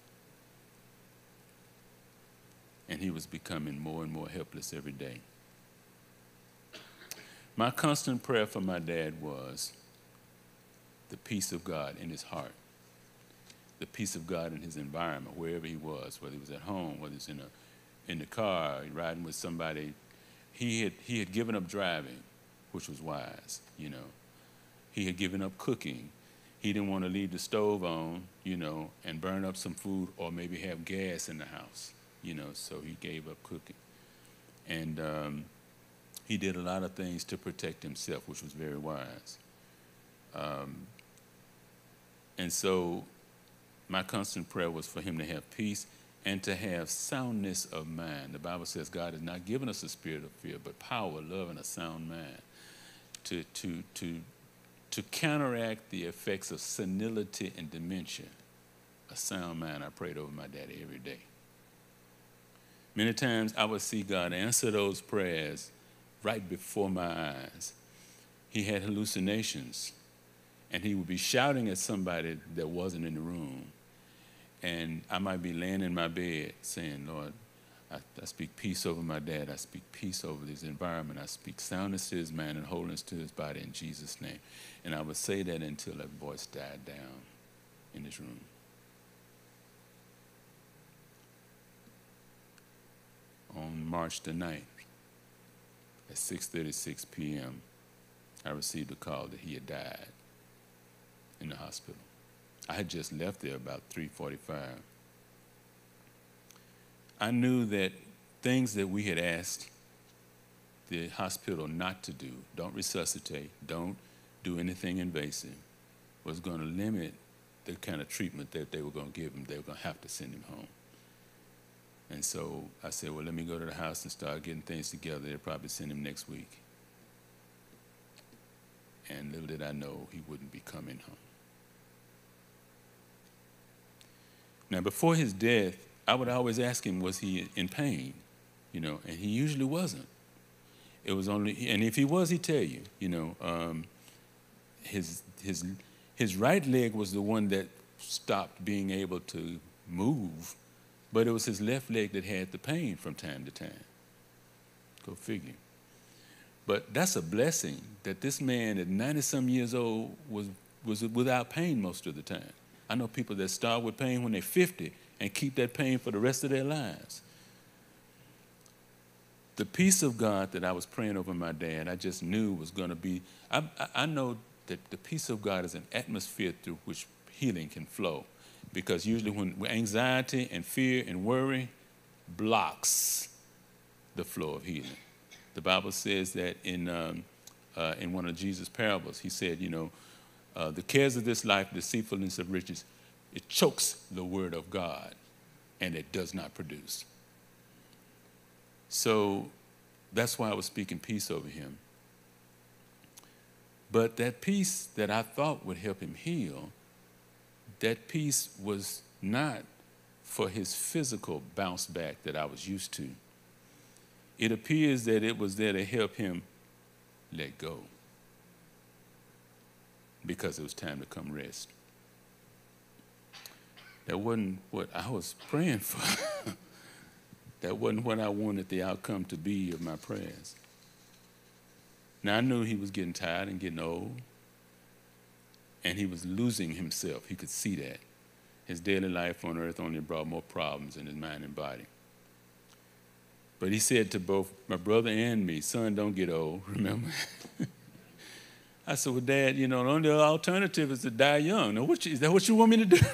And he was becoming more and more helpless every day. My constant prayer for my dad was the peace of God in his heart, the peace of God in his environment, wherever he was, whether he was at home, whether he was in, a, in the car, riding with somebody. He had, he had given up driving, which was wise, you know. He had given up cooking, he didn't want to leave the stove on, you know, and burn up some food or maybe have gas in the house, you know, so he gave up cooking. And um, he did a lot of things to protect himself, which was very wise. Um, and so my constant prayer was for him to have peace and to have soundness of mind. The Bible says God has not given us a spirit of fear, but power, love, and a sound mind. To, to, to, to counteract the effects of senility and dementia, a sound mind. I prayed over my daddy every day. Many times I would see God answer those prayers right before my eyes. He had hallucinations, and he would be shouting at somebody that wasn't in the room. And I might be laying in my bed saying, Lord, I, I, speak peace over my dad. I speak peace over his environment. I speak soundness to his mind and wholeness to his body in Jesus' name. And I would say that until that voice died down in this room. On March the 9th, at 6:36 p.m., I received a call that he had died in the hospital. I had just left there about 3:45. I knew that things that we had asked the hospital not to do, don't resuscitate, don't do anything invasive, was going to limit the kind of treatment that they were going to give him. They were going to have to send him home. And so I said, well, let me go to the house and start getting things together. They'll probably send him next week. And little did I know he wouldn't be coming home. Now, before his death, I would always ask him, was he in pain? You know, and he usually wasn't. It was only, and if he was, he'd tell you, you know, um, his, his, his right leg was the one that stopped being able to move, but it was his left leg that had the pain from time to time. Go figure. But that's a blessing that this man at 90 some years old was, was without pain most of the time. I know people that start with pain when they're 50 and keep that pain for the rest of their lives. The peace of God that I was praying over my dad, I just knew was going to be. I, I know that the peace of God is an atmosphere through which healing can flow. Because usually, when anxiety and fear and worry blocks the flow of healing. The Bible says that in, um, uh, in one of Jesus' parables, he said, you know, uh, the cares of this life, the deceitfulness of riches, it chokes the word of God and it does not produce. So that's why I was speaking peace over him. But that peace that I thought would help him heal, that peace was not for his physical bounce back that I was used to. It appears that it was there to help him let go because it was time to come rest. That wasn't what I was praying for. that wasn't what I wanted the outcome to be of my prayers. Now I knew he was getting tired and getting old, and he was losing himself. He could see that. His daily life on earth only brought more problems in his mind and body. But he said to both my brother and me, Son, don't get old, remember? I said, Well, Dad, you know, the only alternative is to die young. Now, what you, is that what you want me to do?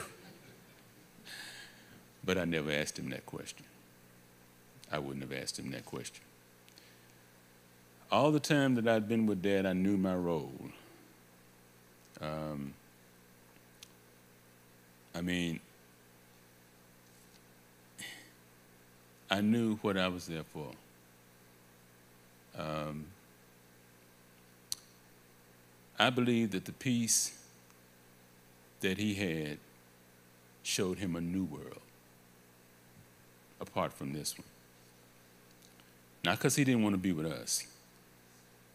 but I never asked him that question. I wouldn't have asked him that question. All the time that I'd been with Dad, I knew my role. Um, I mean, I knew what I was there for. Um, I believe that the peace that he had showed him a new world apart from this one. Not because he didn't want to be with us,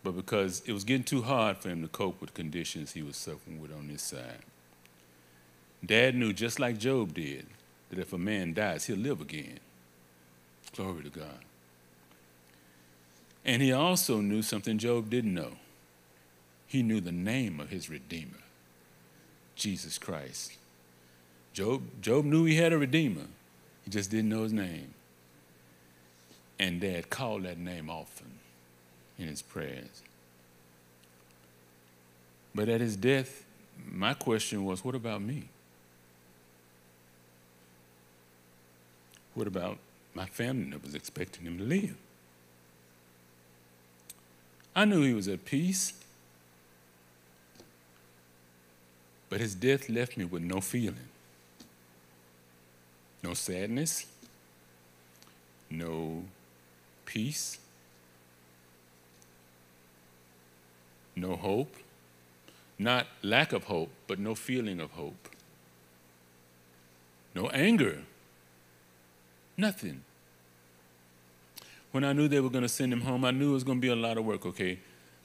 but because it was getting too hard for him to cope with conditions he was suffering with on this side. Dad knew, just like Job did, that if a man dies, he'll live again. Glory to God. And he also knew something Job didn't know he knew the name of his Redeemer, Jesus Christ. Job, Job knew he had a Redeemer, he just didn't know his name. And Dad called that name often in his prayers. But at his death, my question was what about me? What about my family that was expecting him to live? I knew he was at peace. But his death left me with no feeling. no sadness, no peace, no hope, not lack of hope, but no feeling of hope, no anger, nothing. When I knew they were going to send him home, I knew it was going to be a lot of work, okay?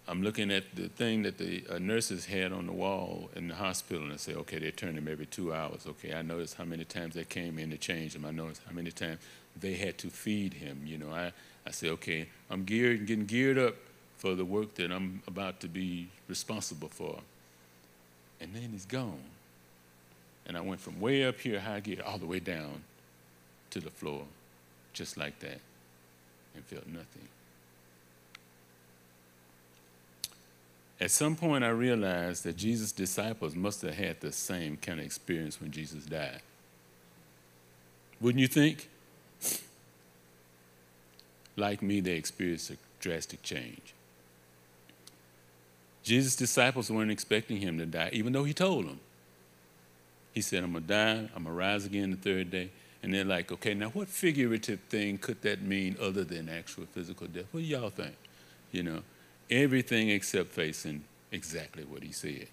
I'm looking at the thing that the uh, nurses had on the wall in the hospital and I say, okay, they turn him every two hours. Okay, I noticed how many times they came in to change him. I noticed how many times they had to feed him. You know, I, I say, okay, I'm geared, getting geared up for the work that I'm about to be responsible for. And then he's gone. And I went from way up here, high gear, all the way down to the floor, just like that, and felt nothing. At some point, I realized that Jesus' disciples must have had the same kind of experience when Jesus died. Wouldn't you think? Like me, they experienced a drastic change. Jesus' disciples weren't expecting him to die, even though he told them. He said, I'm going to die, I'm going to rise again the third day. And they're like, okay, now what figurative thing could that mean other than actual physical death? What do y'all think? You know, everything except facing exactly what he said.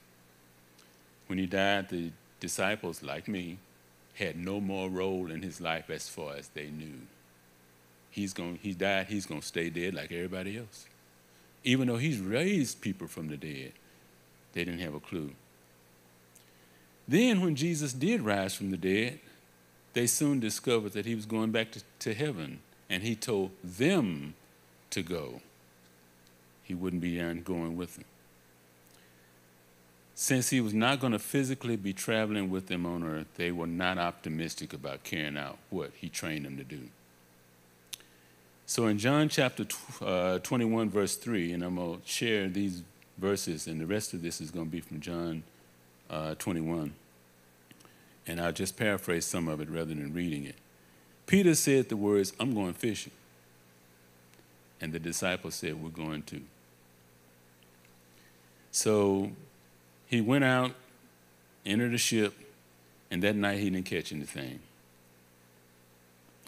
When he died, the disciples, like me, had no more role in his life as far as they knew. He's going, he died, he's going to stay dead like everybody else. Even though he's raised people from the dead, they didn't have a clue. Then, when Jesus did rise from the dead, they soon discovered that he was going back to, to heaven, and he told them to go he wouldn't be going with them. Since he was not going to physically be traveling with them on earth, they were not optimistic about carrying out what he trained them to do. So in John chapter uh, 21, verse 3, and I'm going to share these verses, and the rest of this is going to be from John uh, 21. And I'll just paraphrase some of it rather than reading it. Peter said the words, I'm going fishing. And the disciples said, We're going to. So he went out, entered the ship, and that night he didn't catch anything.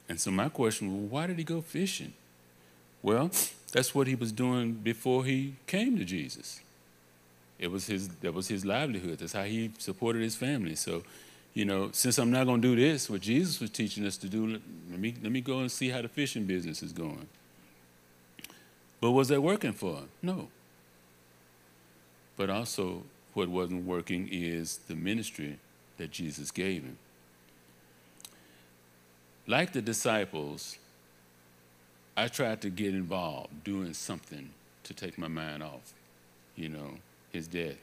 And so my question was, why did he go fishing? Well, that's what he was doing before he came to Jesus. It was his that was his livelihood. That's how he supported his family. So, you know, since I'm not going to do this, what Jesus was teaching us to do, let me let me go and see how the fishing business is going. But was that working for him? No. But also, what wasn't working is the ministry that Jesus gave him. Like the disciples, I tried to get involved doing something to take my mind off, you know, his death,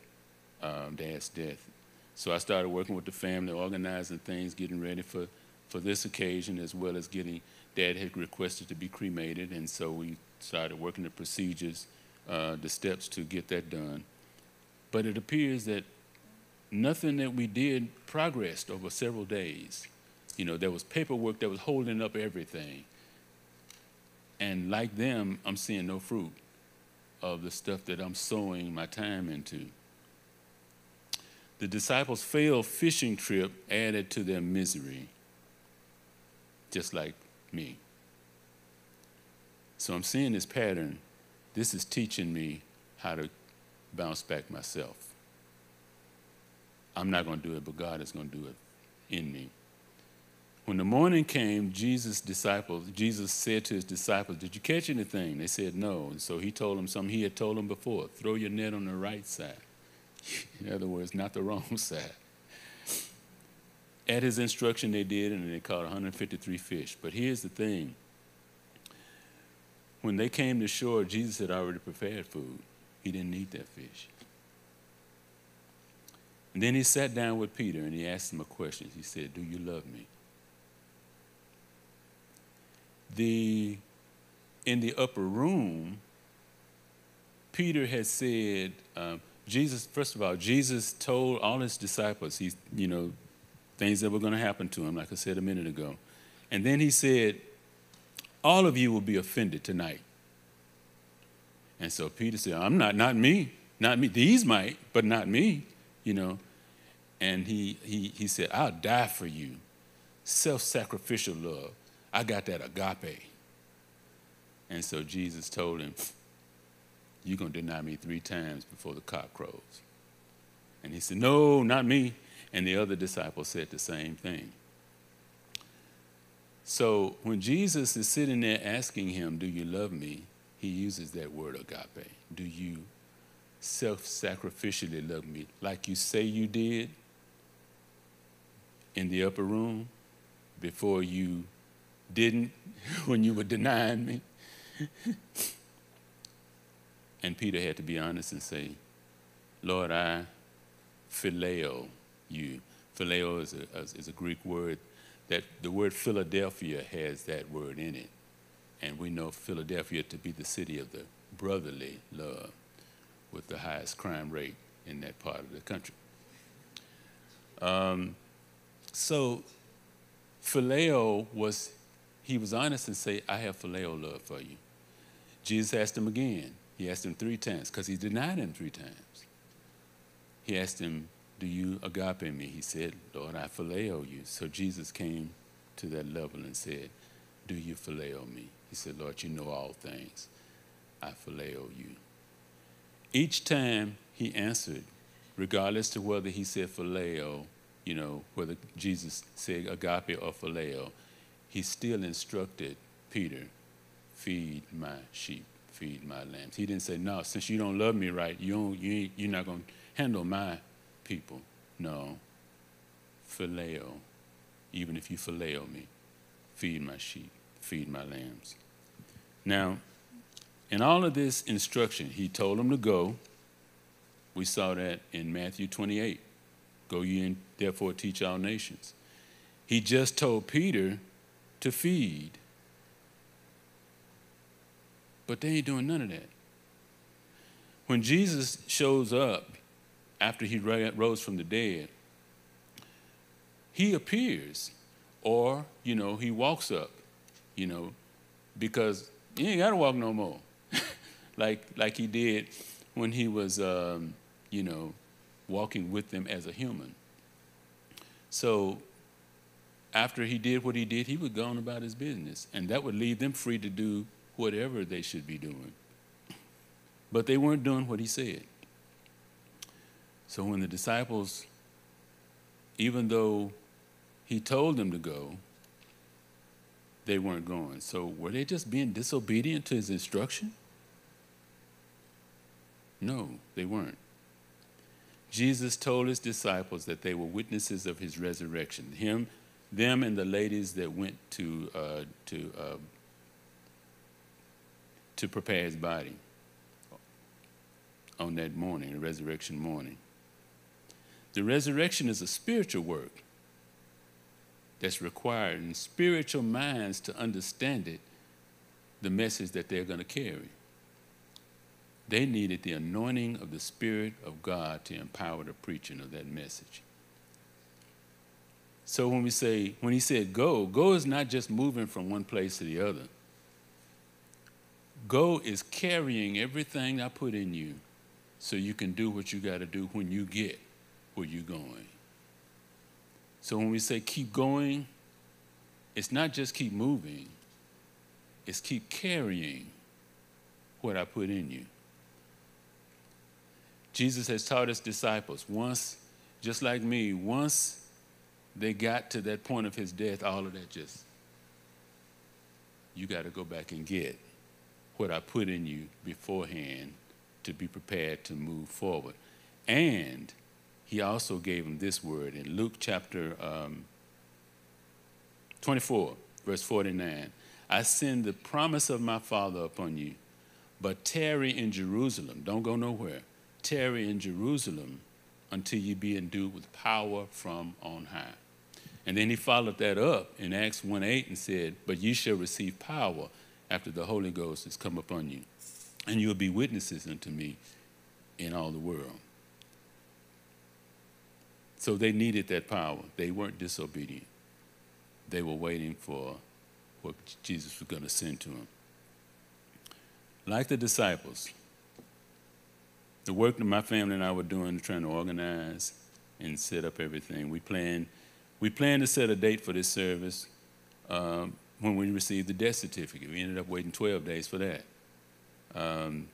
um, dad's death. So I started working with the family, organizing things, getting ready for, for this occasion, as well as getting, dad had requested to be cremated, and so we started working the procedures, uh, the steps to get that done. But it appears that nothing that we did progressed over several days. You know, there was paperwork that was holding up everything. And like them, I'm seeing no fruit of the stuff that I'm sowing my time into. The disciples' failed fishing trip added to their misery, just like me. So I'm seeing this pattern. This is teaching me how to bounce back myself. I'm not going to do it, but God is going to do it in me. When the morning came, Jesus' disciples, Jesus said to his disciples, Did you catch anything? They said no. And so he told them something he had told them before throw your net on the right side. In other words, not the wrong side. At his instruction, they did, and they caught 153 fish. But here's the thing when they came to shore, Jesus had already prepared food. He didn't eat that fish. And then he sat down with Peter and he asked him a question. He said, Do you love me? The, in the upper room, Peter had said, um, Jesus, first of all, Jesus told all his disciples, he's, you know, things that were going to happen to him, like I said a minute ago. And then he said, All of you will be offended tonight. And so Peter said, I'm not, not me, not me. These might, but not me, you know. And he, he, he said, I'll die for you. self sacrificial love. I got that agape. And so Jesus told him, You're going to deny me three times before the cock crows. And he said, No, not me. And the other disciples said the same thing. So when Jesus is sitting there asking him, Do you love me? He uses that word agape. Do you self sacrificially love me like you say you did in the upper room before you didn't when you were denying me? and Peter had to be honest and say, Lord, I phileo you. Phileo is a, is a Greek word that the word Philadelphia has that word in it. And we know Philadelphia to be the city of the brotherly love with the highest crime rate in that part of the country. Um, so phileo was, he was honest and say, I have phileo love for you. Jesus asked him again. He asked him three times because he denied him three times. He asked him, do you agape me? He said, Lord, I phileo you. So Jesus came to that level and said, Do you phileo me? He said, Lord, you know all things. I phileo you. Each time he answered, regardless to whether he said phileo, you know, whether Jesus said agape or phileo, he still instructed Peter, feed my sheep, feed my lambs. He didn't say, no, since you don't love me right, you don't, you you're not going to handle my people. No. Phileo. Even if you phileo me, feed my sheep, feed my lambs. Now, in all of this instruction, he told them to go. We saw that in Matthew 28. Go ye and therefore teach all nations. He just told Peter to feed. But they ain't doing none of that. When Jesus shows up after he rose from the dead, he appears, or, you know, he walks up, you know, because he ain't got to walk no more, like, like he did when he was, um, you know, walking with them as a human. So after he did what he did, he would go on about his business, and that would leave them free to do whatever they should be doing. But they weren't doing what he said. So when the disciples, even though he told them to go, they weren't going. So were they just being disobedient to his instruction? No, they weren't. Jesus told his disciples that they were witnesses of his resurrection. Him, them, and the ladies that went to uh, to uh, to prepare his body on that morning, the resurrection morning. The resurrection is a spiritual work that's required in spiritual minds to understand it, the message that they're going to carry. They needed the anointing of the Spirit of God to empower the preaching of that message. So when we say, when he said go, go is not just moving from one place to the other. Go is carrying everything I put in you so you can do what you got to do when you get where you're going. So when we say keep going, it's not just keep moving, it's keep carrying what I put in you. Jesus has taught his disciples once, just like me, once they got to that point of his death, all of that just, you got to go back and get what I put in you beforehand to be prepared to move forward. And he also gave him this word in Luke chapter um, 24, verse 49. I send the promise of my Father upon you, but tarry in Jerusalem. Don't go nowhere. Tarry in Jerusalem until you be endued with power from on high. And then he followed that up in Acts 1 8 and said, But ye shall receive power after the Holy Ghost has come upon you, and you'll be witnesses unto me in all the world. So they needed that power. They weren't disobedient. They were waiting for what Jesus was going to send to them. Like the disciples, the work that my family and I were doing, trying to organize and set up everything, we planned We planned to set a date for this service um, when we received the death certificate. We ended up waiting 12 days for that. Um,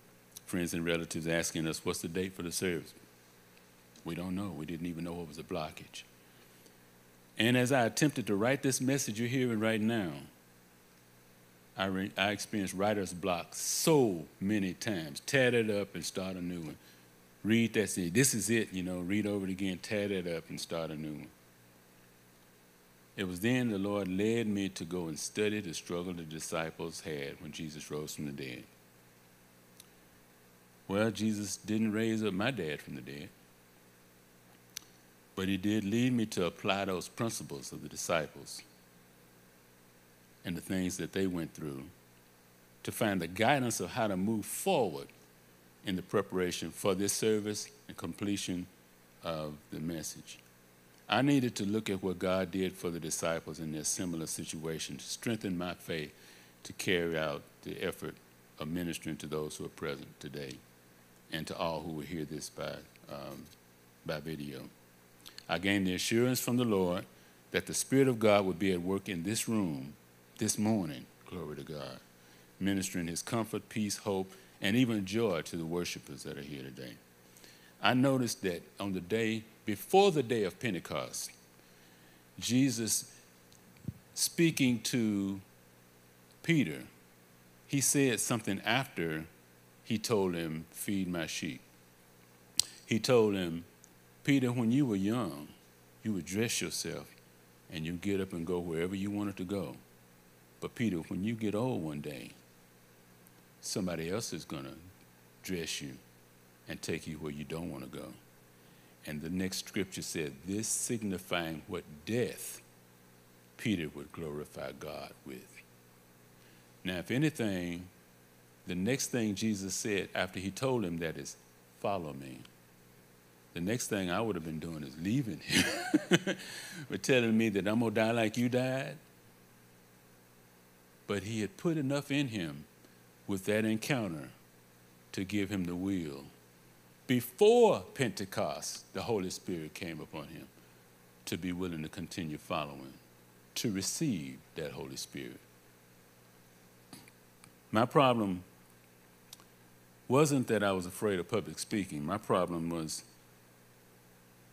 friends and relatives asking us, What's the date for the service? We don't know. We didn't even know what was a blockage. And as I attempted to write this message you're hearing right now, I, re- I experienced writer's block so many times. Tear it up and start a new one. Read that, say, this is it, you know, read over it again, tear it up and start a new one. It was then the Lord led me to go and study the struggle the disciples had when Jesus rose from the dead. Well, Jesus didn't raise up my dad from the dead, but he did lead me to apply those principles of the disciples and the things that they went through to find the guidance of how to move forward in the preparation for this service and completion of the message. I needed to look at what God did for the disciples in their similar situation to strengthen my faith to carry out the effort of ministering to those who are present today and to all who will hear this by, um, by video. I gained the assurance from the Lord that the Spirit of God would be at work in this room this morning, glory to God, ministering his comfort, peace, hope, and even joy to the worshipers that are here today. I noticed that on the day before the day of Pentecost, Jesus speaking to Peter, he said something after he told him, Feed my sheep. He told him, Peter, when you were young, you would dress yourself and you get up and go wherever you wanted to go. But Peter, when you get old one day, somebody else is going to dress you and take you where you don't want to go. And the next scripture said, This signifying what death Peter would glorify God with. Now, if anything, the next thing Jesus said after he told him that is, Follow me. The next thing I would have been doing is leaving him. but telling me that I'm going to die like you died but he had put enough in him with that encounter to give him the will. Before Pentecost, the Holy Spirit came upon him to be willing to continue following, to receive that Holy Spirit. My problem wasn't that I was afraid of public speaking. My problem was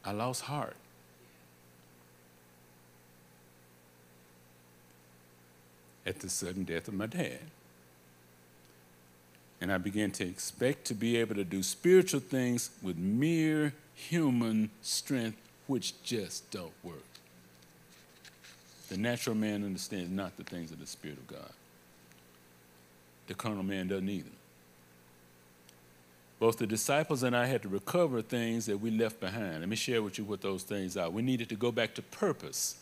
I lost heart. at the sudden death of my dad. And I began to expect to be able to do spiritual things with mere human strength, which just don't work. The natural man understands not the things of the Spirit of God. The carnal man doesn't either. Both the disciples and I had to recover things that we left behind. Let me share with you what those things are. We needed to go back to purpose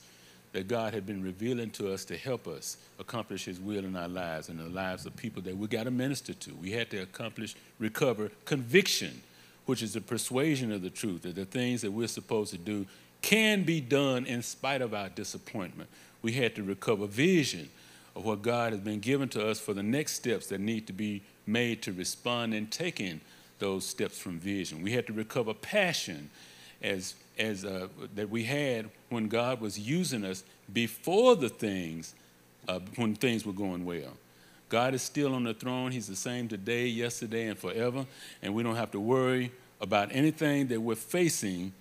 that God had been revealing to us to help us accomplish His will in our lives and the lives of people that we got to minister to. We had to accomplish, recover conviction, which is the persuasion of the truth that the things that we're supposed to do can be done in spite of our disappointment. We had to recover vision of what God has been given to us for the next steps that need to be made to respond and taking those steps from vision. We had to recover passion as as uh, that we had when God was using us before the things, uh, when things were going well. God is still on the throne. He's the same today, yesterday, and forever. And we don't have to worry about anything that we're facing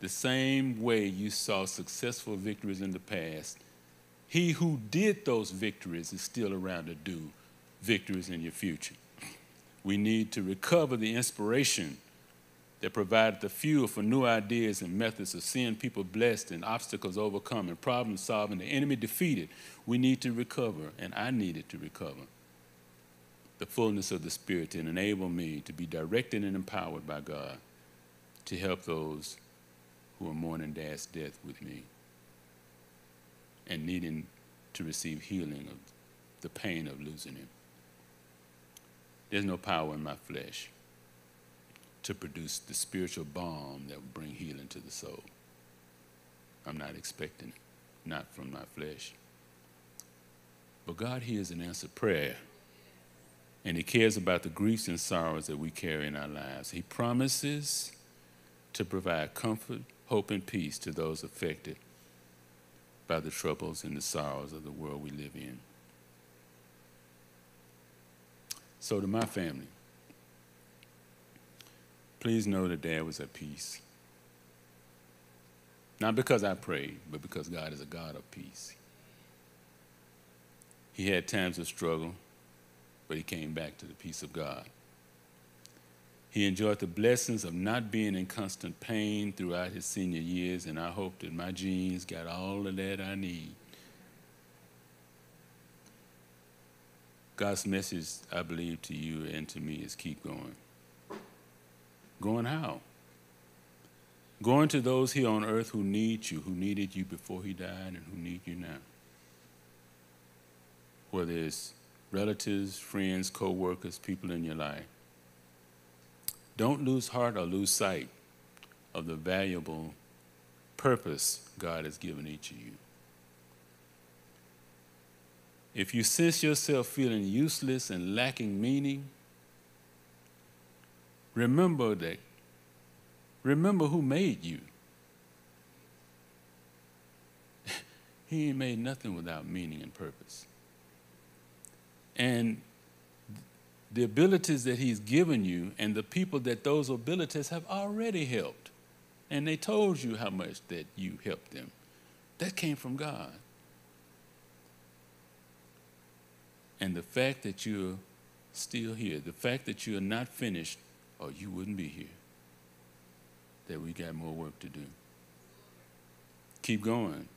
the same way you saw successful victories in the past. He who did those victories is still around to do victories in your future. We need to recover the inspiration that provided the fuel for new ideas and methods of seeing people blessed and obstacles overcome and problem solving, the enemy defeated. We need to recover, and I needed to recover the fullness of the Spirit to enable me to be directed and empowered by God to help those who are mourning dad's death with me and needing to receive healing of the pain of losing him. There's no power in my flesh to produce the spiritual balm that will bring healing to the soul. I'm not expecting it, not from my flesh. But God hears and answers prayer, and He cares about the griefs and sorrows that we carry in our lives. He promises to provide comfort, hope, and peace to those affected by the troubles and the sorrows of the world we live in. So, to my family, please know that Dad was at peace. Not because I prayed, but because God is a God of peace. He had times of struggle, but he came back to the peace of God. He enjoyed the blessings of not being in constant pain throughout his senior years, and I hope that my genes got all of that I need. God's message, I believe, to you and to me is keep going. Going how? Going to those here on earth who need you, who needed you before he died, and who need you now. Whether it's relatives, friends, co workers, people in your life. Don't lose heart or lose sight of the valuable purpose God has given each of you. If you sense yourself feeling useless and lacking meaning, remember that remember who made you. he ain't made nothing without meaning and purpose. And the abilities that he's given you and the people that those abilities have already helped. And they told you how much that you helped them. That came from God. And the fact that you're still here, the fact that you're not finished, or you wouldn't be here, that we got more work to do. Keep going.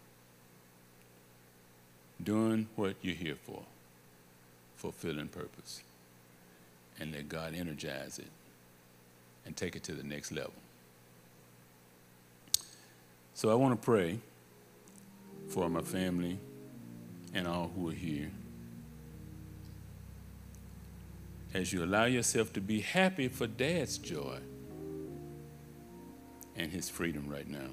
Doing what you're here for, fulfilling purpose and let God energize it and take it to the next level. So I want to pray for my family and all who are here. As you allow yourself to be happy for dad's joy and his freedom right now,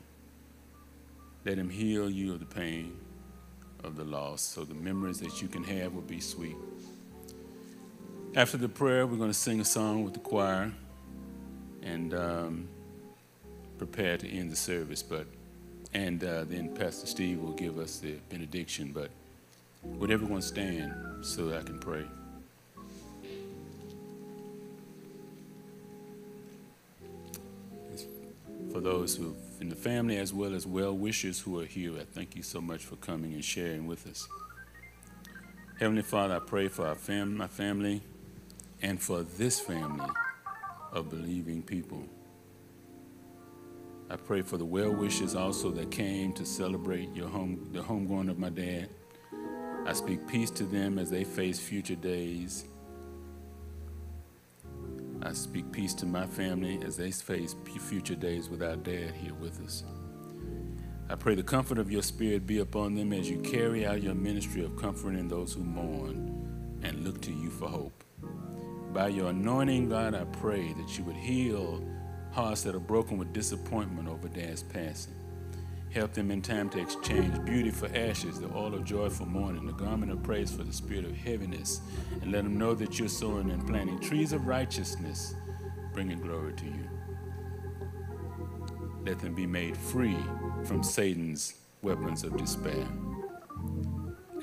let him heal you of the pain of the loss so the memories that you can have will be sweet. After the prayer, we're going to sing a song with the choir and um, prepare to end the service. But and uh, then Pastor Steve will give us the benediction. But would everyone stand so I can pray? For those who in the family as well as well wishers who are here, I thank you so much for coming and sharing with us. Heavenly Father, I pray for our fam- my family and for this family of believing people. I pray for the well wishes also that came to celebrate your home, the homegoing of my dad. I speak peace to them as they face future days. I speak peace to my family as they face future days without dad here with us. I pray the comfort of your spirit be upon them as you carry out your ministry of comforting those who mourn and look to you for hope. By your anointing, God, I pray that you would heal hearts that are broken with disappointment over dad's passing. Help them in time to exchange beauty for ashes, the oil of joy for mourning, the garment of praise for the spirit of heaviness, and let them know that you're sowing and planting trees of righteousness, bringing glory to you. Let them be made free from Satan's weapons of despair.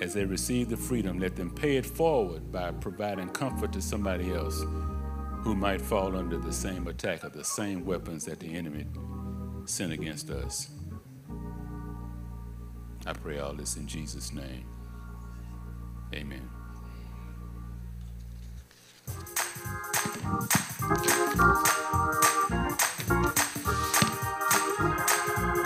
As they receive the freedom, let them pay it forward by providing comfort to somebody else who might fall under the same attack of the same weapons that the enemy sent against us. I pray all this in Jesus' name. Amen.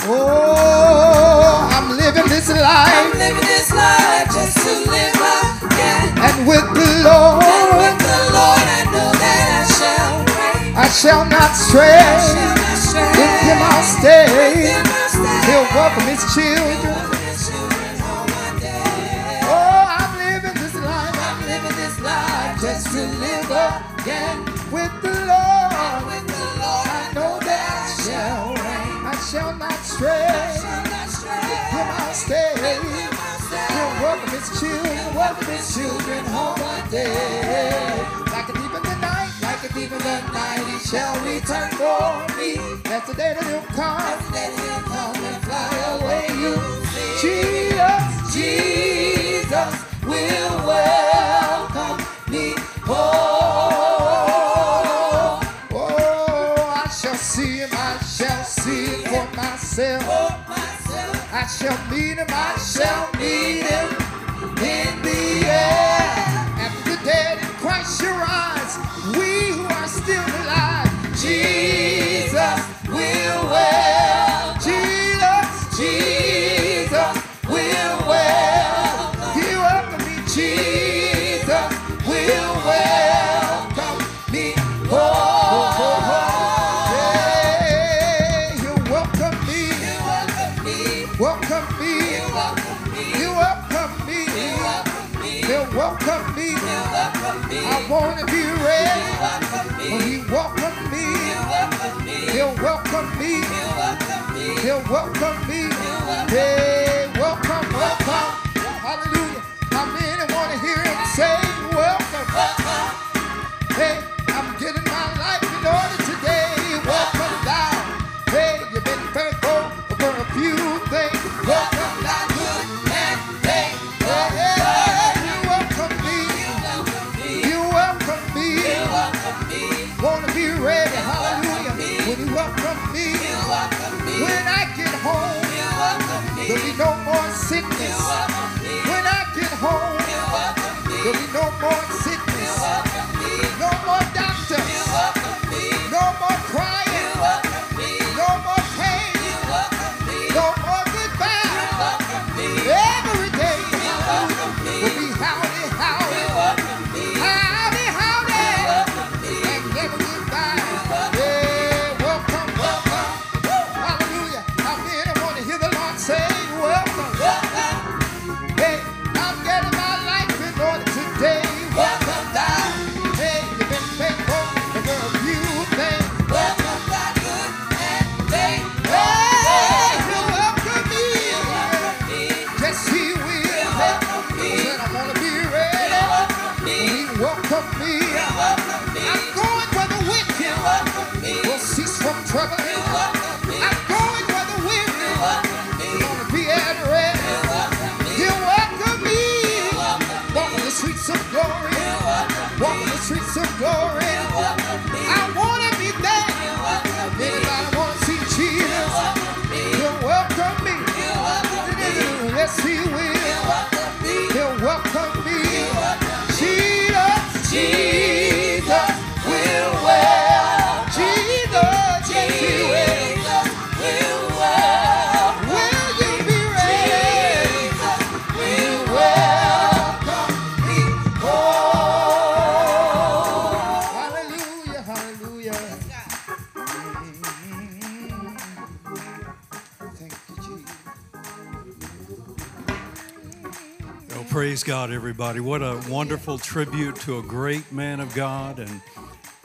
Oh, I'm living this life. I'm living this life just to live again. And with the Lord, And with the Lord, I know that I shall reign. I shall not stray. I shall not stray. With him I'll stay. With him I'll stay. He'll welcome his children. Welcome his children to live again. With the Lord, With the Lord, I know that I shall reign. I shall not stray. Shall not stray. Him I'll stay. With him I'll stay. He'll welcome his children. Welcome his children home one day. Like a thief in the night. Like a thief even the night he shall return for me. That's the day that he'll come. That's the day that he'll come and fly away. You see, Jesus, Jesus will welcome home. Oh, I shall see him, I shall see him for myself. I shall meet him, I shall meet him He'll welcome me. He'll welcome me. Hey, welcome, welcome. Hallelujah. There'll be no more sickness. Everybody. What a wonderful tribute to a great man of God. And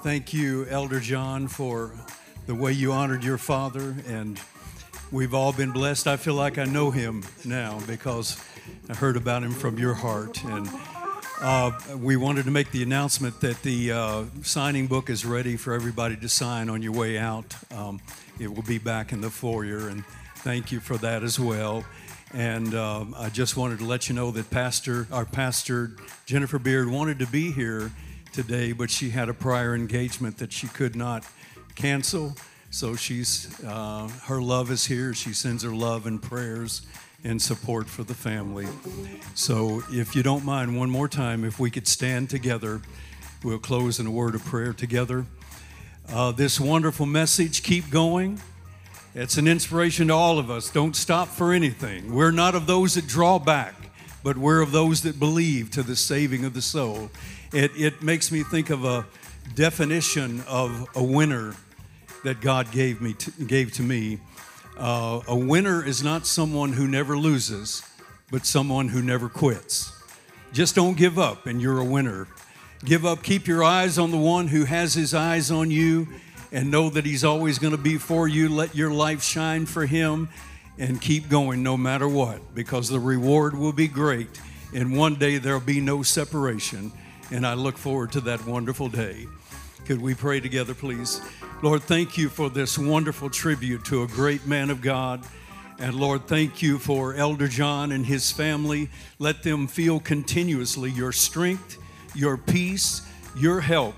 thank you, Elder John, for the way you honored your father. And we've all been blessed. I feel like I know him now because I heard about him from your heart. And uh, we wanted to make the announcement that the uh, signing book is ready for everybody to sign on your way out. Um, it will be back in the foyer, and thank you for that as well. And um, I just wanted to let you know that Pastor, our pastor Jennifer Beard, wanted to be here today, but she had a prior engagement that she could not cancel. So she's uh, her love is here. She sends her love and prayers and support for the family. So if you don't mind, one more time, if we could stand together, we'll close in a word of prayer together. Uh, this wonderful message, keep going. It's an inspiration to all of us. Don't stop for anything. We're not of those that draw back, but we're of those that believe to the saving of the soul. It, it makes me think of a definition of a winner that God gave me to, gave to me. Uh, a winner is not someone who never loses, but someone who never quits. Just don't give up, and you're a winner. Give up. Keep your eyes on the one who has his eyes on you, and know that he's always going to be for you. Let your life shine for him, and keep going no matter what, because the reward will be great. And one day there'll be no separation. And I look forward to that wonderful day. Could we pray together, please? Lord, thank you for this wonderful tribute to a great man of God. And Lord, thank you for Elder John and his family. Let them feel continuously your strength, your peace, your help,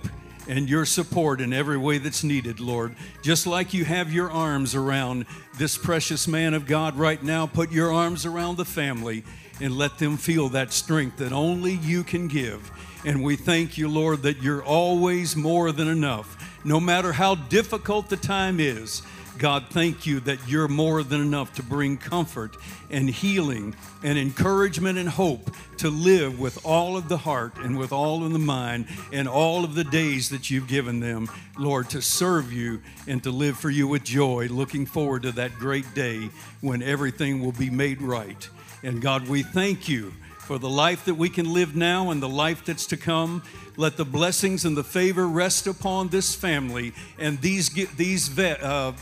and your support in every way that's needed, Lord. Just like you have your arms around this precious man of God right now, put your arms around the family and let them feel that strength that only you can give. And we thank you, Lord, that you're always more than enough. No matter how difficult the time is, God, thank you that you're more than enough to bring comfort and healing and encouragement and hope to live with all of the heart and with all of the mind and all of the days that you've given them, Lord, to serve you and to live for you with joy, looking forward to that great day when everything will be made right. And God, we thank you for the life that we can live now and the life that's to come. Let the blessings and the favor rest upon this family and these these uh,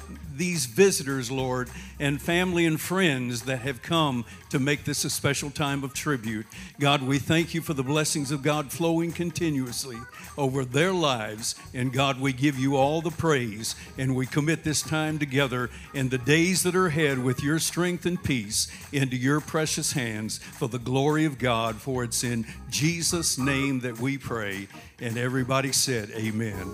these visitors, Lord, and family and friends that have come to make this a special time of tribute. God, we thank you for the blessings of God flowing continuously over their lives. And God, we give you all the praise and we commit this time together and the days that are ahead with your strength and peace into your precious hands for the glory of God. For it's in Jesus' name that we pray. And everybody said, Amen.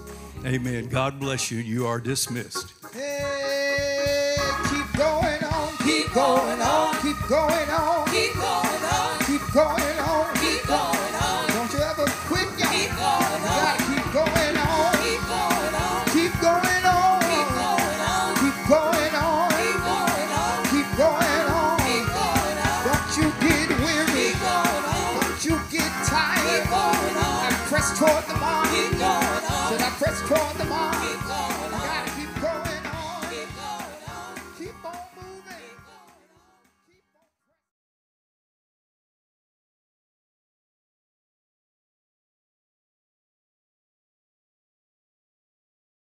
Amen. God bless you. You are dismissed. Hey, keep going on, keep going on, keep going on, keep going on, keep going on,